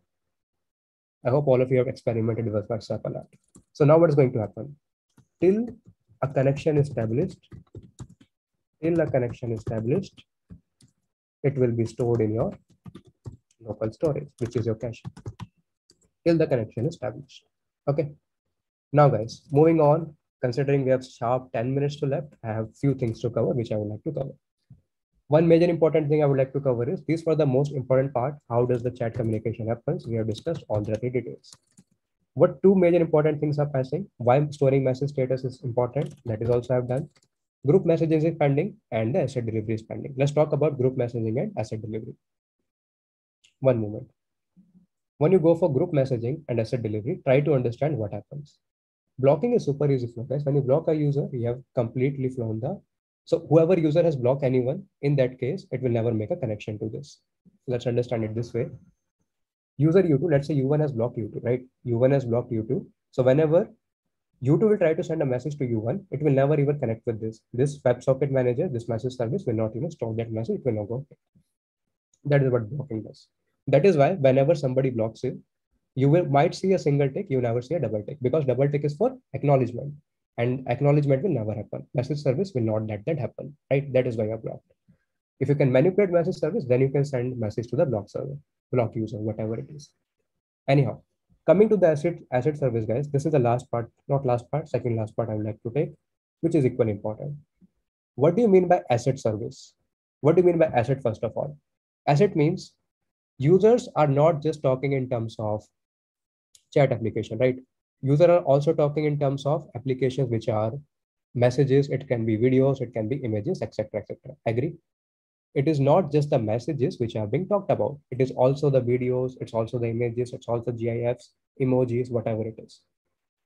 I hope all of you have experimented with WhatsApp a lot. So now what is going to happen? Till a connection is established, till a connection is established, it will be stored in your local storage, which is your cache, till the connection is established. Okay. Now, guys, moving on, considering we have sharp 10 minutes to left, I have few things to cover, which I would like to cover. One major important thing I would like to cover is these were the most important part. How does the chat communication happens? We have discussed all the details. What two major important things are passing? Why storing message status is important? That is also I've done. Group messaging is pending and the asset delivery is pending. Let's talk about group messaging and asset delivery. One moment. When you go for group messaging and asset delivery, try to understand what happens. Blocking is super easy flow, guys. When you block a user, you have completely flown the. So whoever user has blocked anyone, in that case, it will never make a connection to this. Let's understand it this way. User U2, let's say U1 has blocked U2, right? U1 has blocked U2. So whenever U2 will try to send a message to U1, it will never even connect with this. This WebSocket manager, this message service will not even store that message, it will not go. That is what blocking does. That is why whenever somebody blocks you, you will might see a single tick, you never see a double tick because double tick is for acknowledgement and acknowledgement will never happen. Message service will not let that happen, right? That is why you're blocked. If you can manipulate message service, then you can send message to the block server, block user, whatever it is. Anyhow, coming to the asset asset service, guys, this is the last part, not last part, second last part I would like to take, which is equally important. What do you mean by asset service? What do you mean by asset first of all? Asset means users are not just talking in terms of chat application, right? Users are also talking in terms of applications which are messages, it can be videos, it can be images, etc. etc. Agree? It is not just the messages which are being talked about. It is also the videos, it's also the images, it's also GIFs, emojis, whatever it is.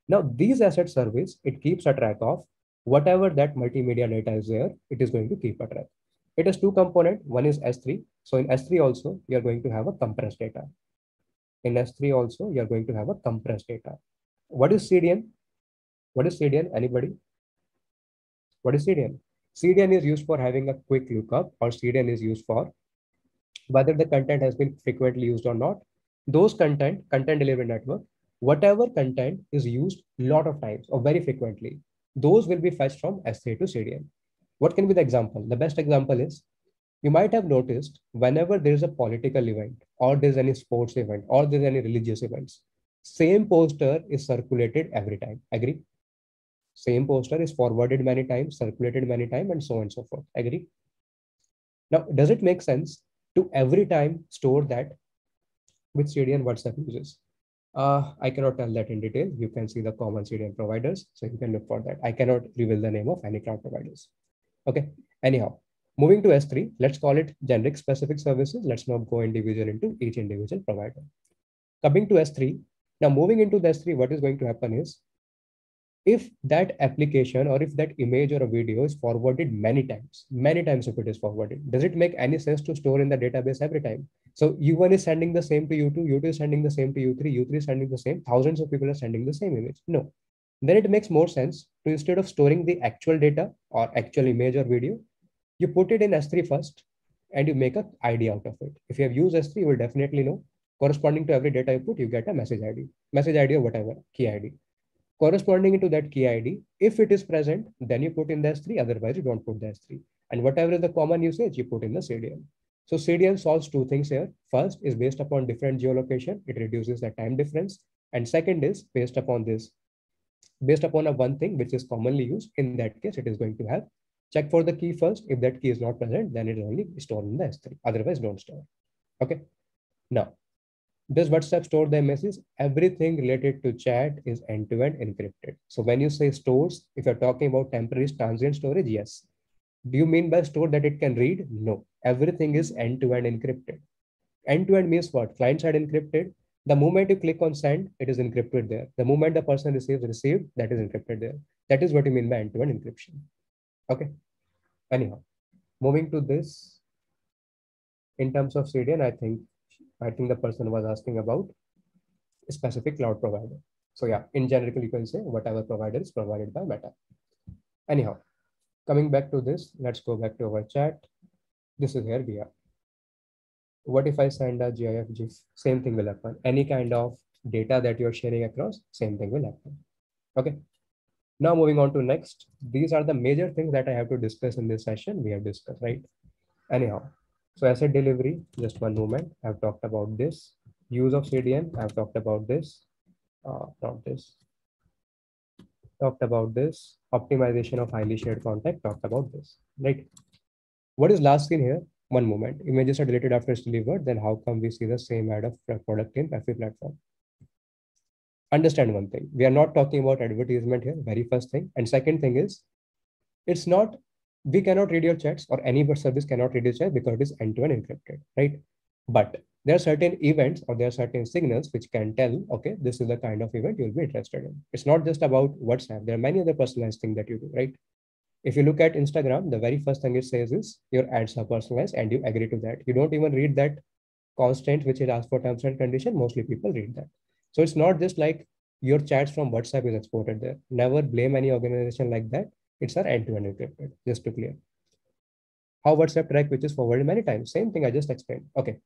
Now, these asset service, it keeps a track of whatever that multimedia data is there, it is going to keep a track. It has two component. One is S3. So in S3 also, you're going to have a compressed data. In S3 also, you're going to have a compressed data. What is CDN? What is CDN? Anybody? What is CDN? CDN is used for having a quick lookup or CDN is used for whether the content has been frequently used or not. Those content, content delivery network, whatever content is used a lot of times or very frequently, those will be fetched from S3 to CDN. What can be the example? The best example is you might have noticed whenever there is a political event or there's any sports event or there's any religious events, same poster is circulated every time. Agree? Same poster is forwarded many times, circulated many times, and so on and so forth. Agree? Now, does it make sense to every time store that with CDN WhatsApp uses? Uh, I cannot tell that in detail. You can see the common CDN providers, so you can look for that. I cannot reveal the name of any cloud providers. Okay. Anyhow, moving to S3, let's call it generic specific services. Let's not go individual into each individual provider. Coming to S3, now moving into the S3, what is going to happen is if that application or if that image or a video is forwarded many times, many times if it is forwarded, does it make any sense to store in the database every time? So U1 is sending the same to U2, U2 is sending the same to U3, U3 is sending the same, thousands of people are sending the same image. No, then it makes more sense to instead of storing the actual data or actual image or video, you put it in S3 first and you make a ID out of it. If you have used S3, you will definitely know corresponding to every data input you get a message ID, message ID or whatever, key ID. Corresponding to that key ID, if it is present, then you put in the S3, otherwise you don't put the S3. And whatever is the common usage, you put in the CDN. So CDN solves two things here. First is based upon different geolocation, it reduces the time difference. And second is based upon this based upon a one thing which is commonly used. In that case, it is going to have check for the key first. If that key is not present, then it is only stored in the S3. Otherwise, don't store. Okay. Now, does WhatsApp store the messages? Everything related to chat is end-to-end -end encrypted. So when you say stores, if you're talking about temporary transient storage, yes. Do you mean by store that it can read? No. Everything is end-to-end -end encrypted. End-to-end -end means what? Client side encrypted, the moment you click on send, it is encrypted there. The moment the person receives received, that is encrypted there. That is what you mean by end-to-end -end encryption. Okay. Anyhow, moving to this, in terms of CDN, I think I think the person was asking about specific cloud provider. So yeah, in general, you can say whatever provider is provided by Meta. Anyhow, coming back to this, let's go back to our chat. This is here we are. What if I send a GIF GIF? Same thing will happen. Any kind of data that you're sharing across, same thing will happen. Okay. Now moving on to next. These are the major things that I have to discuss in this session. We have discussed, right? Anyhow, so asset delivery, just one moment. I've talked about this. Use of CDN, I've talked about this. Uh, not this. Talked about this. Optimization of highly shared content, talked about this, right? What is last screen here? One moment. Images are deleted after it's delivered. Then how come we see the same ad of product in Pafi platform? Understand one thing. We are not talking about advertisement here. Very first thing. And second thing is, it's not we cannot read your chats or any web service cannot read your chat because it is end-to-end encrypted, right? But there are certain events or there are certain signals which can tell, okay, this is the kind of event you'll be interested in. It's not just about WhatsApp. There are many other personalized things that you do, right? If you look at Instagram, the very first thing it says is your ads are personalized and you agree to that. You don't even read that constant which it asks for terms and condition. Mostly people read that. So it's not just like your chats from WhatsApp is exported there. Never blame any organization like that. It's our end-to-end encrypted, just to clear. How WhatsApp track which is forwarded many times. Same thing I just explained. Okay.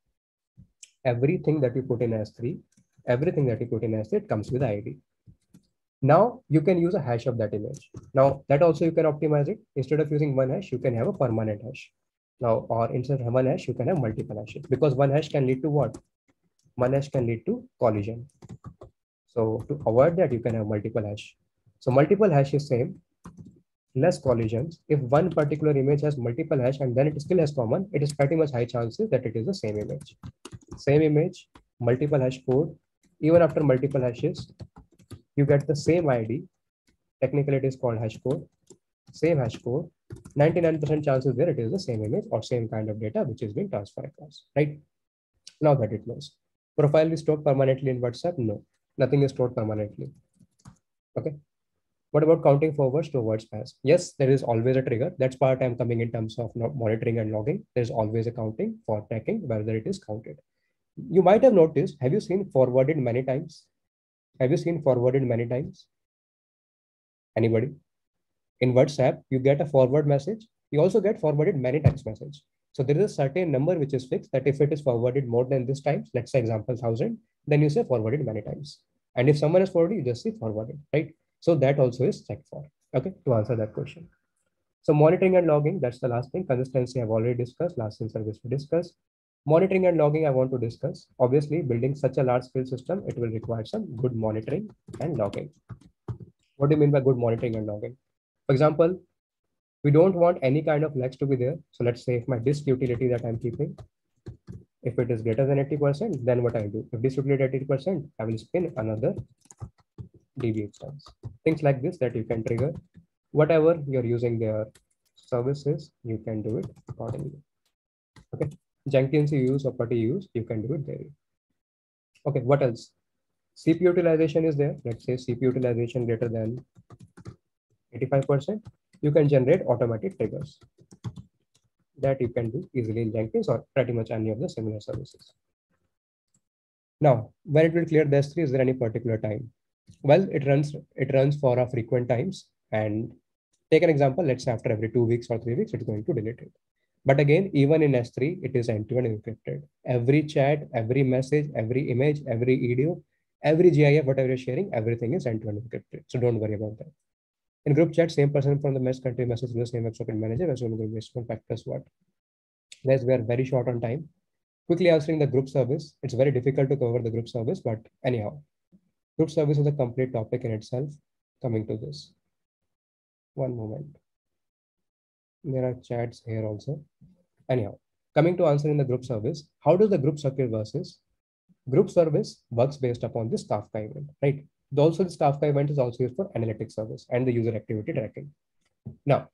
Everything that you put in S3, everything that you put in S3, it comes with ID. Now you can use a hash of that image. Now that also you can optimize it. Instead of using one hash, you can have a permanent hash. Now, or instead of one hash, you can have multiple hashes because one hash can lead to what? One hash can lead to collision. So to avoid that, you can have multiple hash. So multiple hash is same, less collisions. If one particular image has multiple hash and then it still has common, it is pretty much high chances that it is the same image. Same image, multiple hash code. Even after multiple hashes, you get the same ID. Technically, it is called hash code. Same hash code. 99% chances there it is the same image or same kind of data which is being transferred across, right? Now that it knows. Profile is stored permanently in WhatsApp? No, nothing is stored permanently. Okay. What about counting forwards to avoid spams? Yes, there is always a trigger. That's part I'm coming in terms of monitoring and logging. There's always a counting for tracking whether it is counted. You might have noticed, have you seen forwarded many times? Have you seen forwarded many times? Anybody? In WhatsApp, you get a forward message. You also get forwarded many times message. So there is a certain number which is fixed that if it is forwarded more than this times, let's say example 1000, then you say forwarded many times. And if someone has forwarded, you just say forwarded, right? So that also is checked for, okay, to answer that question. So monitoring and logging, that's the last thing. Consistency I've already discussed, last seen service we discussed. Monitoring and logging I want to discuss. Obviously, building such a large scale system, it will require some good monitoring and logging. What do you mean by good monitoring and logging? For example, we don't want any kind of lags to be there. So let's say if my disk utility that I'm keeping, if it is greater than 80%, then what I do? If disk utility 80%, I will spin another DB instance. Things like this that you can trigger. Whatever you're using their services, you can do it accordingly. Okay. Jenkins you use or Putty use, you can do it there. Okay, what else? CPU utilization is there. Let's say CPU utilization greater than 85%. You can generate automatic triggers that you can do easily in Jenkins or pretty much any of the similar services. Now, when it will clear the S3, is there any particular time? Well, it runs it runs for a frequent times. And take an example, let's say after every two weeks or three weeks, it's going to delete it. But again, even in S3, it is end-to-end encrypted. Every chat, every message, every image, every video, every GIF, whatever you're sharing, everything is end-to-end encrypted. So don't worry about that. In group chat, same person from the mess country message the same WebSocket manager as well as one factors what. Guys, we are very short on time. Quickly answering the group service. It's very difficult to cover the group service, but anyhow, Group service is a complete topic in itself. Coming to this. One moment. There are chats here also. Anyhow, coming to answering the group service, how does the group circuit versus group service works based upon this Kafka event, right? Also, this Kafka event is also used for analytics service and the user activity tracking. Now,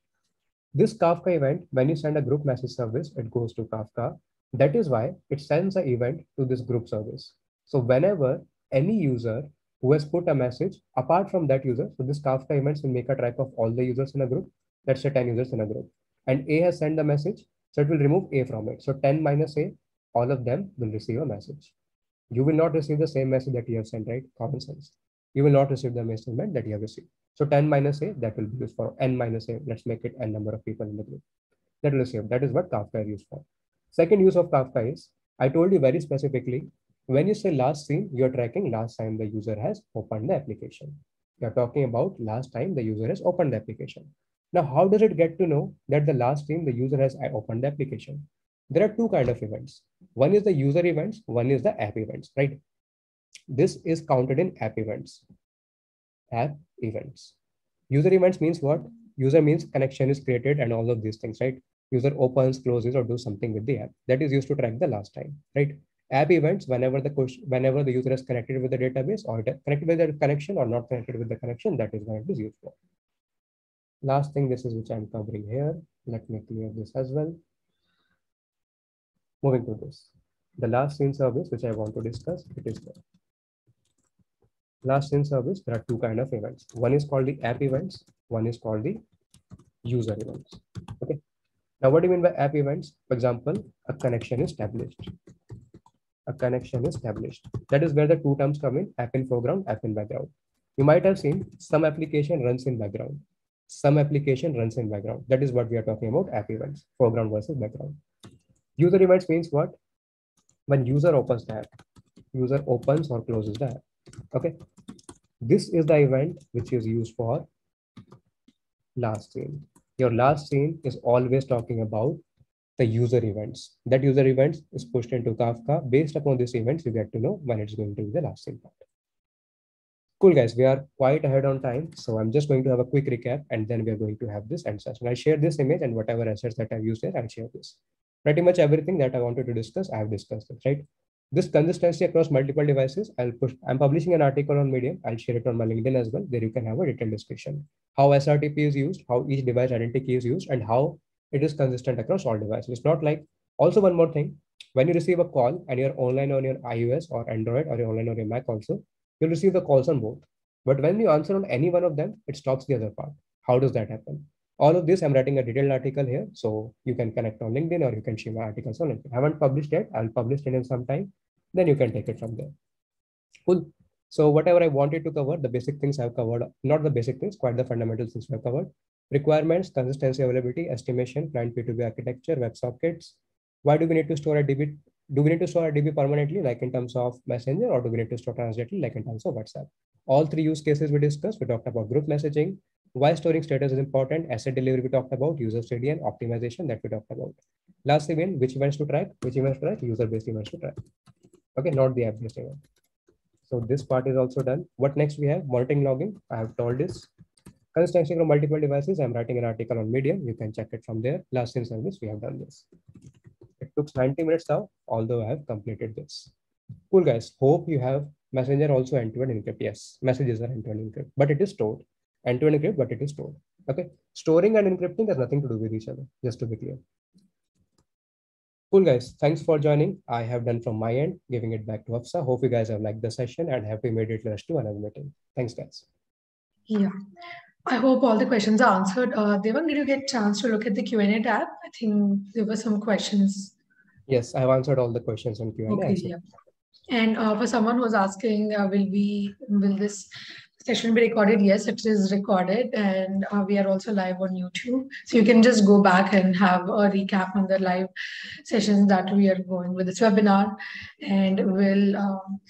this Kafka event, when you send a group message service, it goes to Kafka. That is why it sends an event to this group service. So whenever any user who has put a message apart from that user. So this Kafka events will make a track of all the users in a group. Let's say 10 users in a group. And A has sent the message. So it will remove A from it. So 10 minus A, all of them will receive a message. You will not receive the same message that you have sent, right? Common sense. You will not receive the message that you have received. So 10 minus A, that will be used for N minus A. Let's make it N number of people in the group. That will save. That is what Kafka is used for. Second use of Kafka is, I told you very specifically, when you say last seen, you're tracking last time the user has opened the application. You're talking about last time the user has opened the application. Now, how does it get to know that the last time the user has opened the application? There are two kind of events. One is the user events, one is the app events, right? This is counted in app events. App events. User events means what? User means connection is created and all of these things, right? User opens, closes, or do something with the app. That is used to track the last time, right? App events, whenever the question, whenever the user is connected with the database or connected with the connection or not connected with the connection, that is when it is used for. Last thing, this is which I'm covering here. Let me clear this as well. Moving to this. The last seen service, which I want to discuss, it is there. Last seen service, there are two kind of events. One is called the app events. One is called the user events. Okay. Now, what do you mean by app events? For example, a connection is established. A connection is established. That is where the two terms come in, app in foreground, app in background. You might have seen some application runs in background some application runs in background. That is what we are talking about app events, foreground versus background. User events means what? When user opens the app, user opens or closes the app. Okay. This is the event which is used for last seen. Your last seen is always talking about the user events. That user events is pushed into Kafka. Based upon these events, you get to know when it's going to be the last part. Cool, guys. We are quite ahead on time. So I'm just going to have a quick recap and then we are going to have this end session. I share this image and whatever assets that I've used here, I'll share this. Pretty much everything that I wanted to discuss, I have discussed right? This consistency across multiple devices, I'll push, I'm publishing an article on Medium. I'll share it on my LinkedIn as well. There you can have a detailed description. How SRTP is used, how each device identity key is used, and how it is consistent across all devices. It's not like, also one more thing, when you receive a call and you're online on your iOS or Android or you're online on your Mac also, you'll receive the calls on both. But when you answer on any one of them, it stops the other part. How does that happen? All of this, I'm writing a detailed article here. So you can connect on LinkedIn or you can share my articles on LinkedIn. I haven't published yet. I'll publish it in some time. Then you can take it from there. Cool. So whatever I wanted to cover, the basic things I've covered, not the basic things, quite the fundamental things I've covered. Requirements, consistency, availability, estimation, client P2P architecture, WebSockets. Why do we need to store a DB do we need to store a DB permanently, like in terms of Messenger, or do we need to store transitory, like in terms of WhatsApp? All three use cases we discussed. We talked about group messaging, why storing status is important, asset delivery we talked about, user study and optimization that we talked about. Last event, which events to track, which events to track, user-based events to track. Okay, not the app-based event. So this part is also done. What next we have? Monitoring logging. I have told this. Consistency from multiple devices. I'm writing an article on Medium. You can check it from there. Last seen service, we have done this. It took 90 minutes now, although I have completed this. Cool, guys. Hope you have Messenger also end-to-end encrypt. Yes, messages are end-to-end encrypt, but it is stored. End-to-end encrypt, but it is stored. Okay. Storing and encrypting has nothing to do with each other, just to be clear. Cool, guys. Thanks for joining. I have done from my end, giving it back to Hafsa. Hope you guys have liked the session and have immediately rush to another meeting. Thanks, guys. Yeah. I hope all the questions are answered. Uh, Devang, did you get a chance to look at the Q&A tab? I think there were some questions. Yes, I've answered all the questions on Q&A. Okay, yeah. And uh, for someone who's asking, uh, will we, will this session be recorded? Yes, it is recorded and uh, we are also live on YouTube. So you can just go back and have a recap on the live sessions that we are going with this webinar. And we'll, um,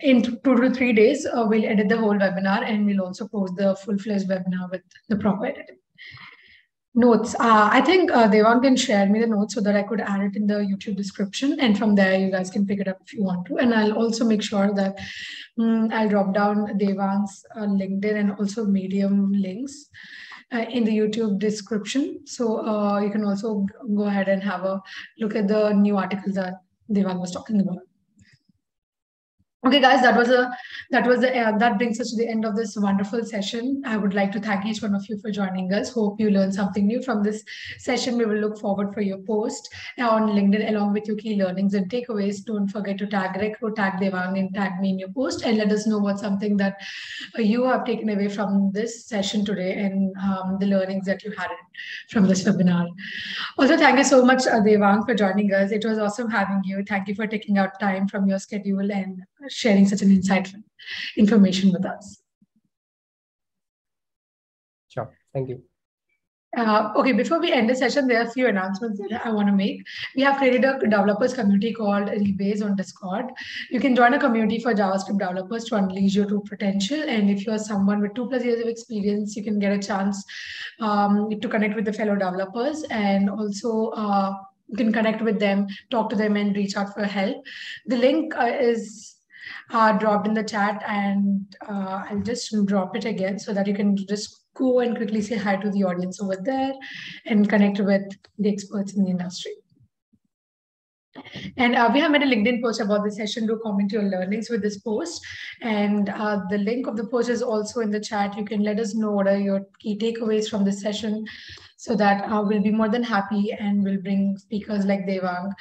in two to three days, uh, we'll edit the whole webinar and we'll also post the full-fledged webinar with the proper editing. Notes. Uh, I think uh, Devang can share me the notes so that I could add it in the YouTube description. And from there, you guys can pick it up if you want to. And I'll also make sure that um, I'll drop down Devang's uh, LinkedIn and also Medium links uh, in the YouTube description. So uh, you can also go ahead and have a look at the new articles that Devang was talking about. Okay, guys, that was a that was uh, that brings us to the end of this wonderful session. I would like to thank each one of you for joining us. Hope you learned something new from this session. We will look forward for your post on LinkedIn along with your key learnings and takeaways. Don't forget to tag Recro, tag Devang, and tag me in your post, and let us know what's something that uh, you have taken away from this session today and um, the learnings that you had from this webinar. Also, thank you so much, uh, Devang, for joining us. It was awesome having you. Thank you for taking out time from your schedule and sharing such an insightful information with us. Sure. Thank you. Uh, okay, before we end the session, there are a few announcements that I want to make. We have created a developers community called Rebase on Discord. You can join a community for JavaScript developers to unleash your true potential. And if you are someone with two plus years of experience, you can get a chance um, to connect with the fellow developers and also uh, you can connect with them, talk to them, and reach out for help. The link uh, is uh, dropped in the chat, and uh, I'll just drop it again so that you can just go and quickly say hi to the audience over there and connect with the experts in the industry. And uh, we have made a LinkedIn post about the session. Do comment your learnings with this post. And uh, the link of the post is also in the chat. You can let us know what are your key takeaways from this session so that uh, we'll be more than happy and we'll bring speakers like Devang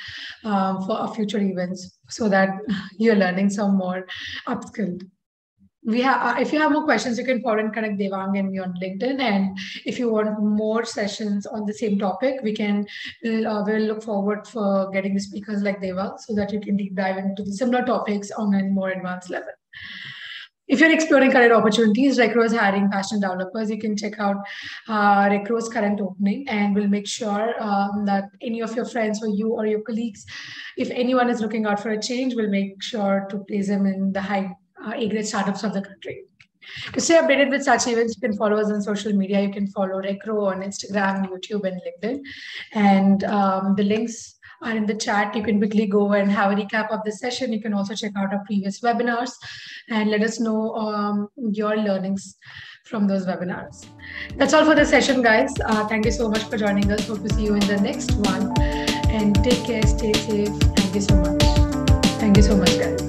um, for our future events so that you're learning some more upskilled we have uh, if you have more questions you can follow and connect devang and me on linkedin. And if you want more sessions on the same topic we can uh, we'll look forward for getting the speakers like devang so that you can deep dive into the similar topics on a more advanced level if you're exploring career opportunities, Recro is hiring passionate developers. You can check out uh, Recro's current opening and we'll make sure um, that any of your friends or you or your colleagues, if anyone is looking out for a change, we'll make sure to place them in the high uh, A-grade startups of the country. To stay updated with such events, you can follow us on social media. You can follow Recro on Instagram, YouTube, and LinkedIn. And um, the links are in the chat. You can quickly go and have a recap of the session. You can also check out our previous webinars and let us know um, your learnings from those webinars. That's all for the session, guys. Uh, thank you so much for joining us. Hope to see you in the next one. And take care, stay safe. Thank you so much. Thank you so much, guys.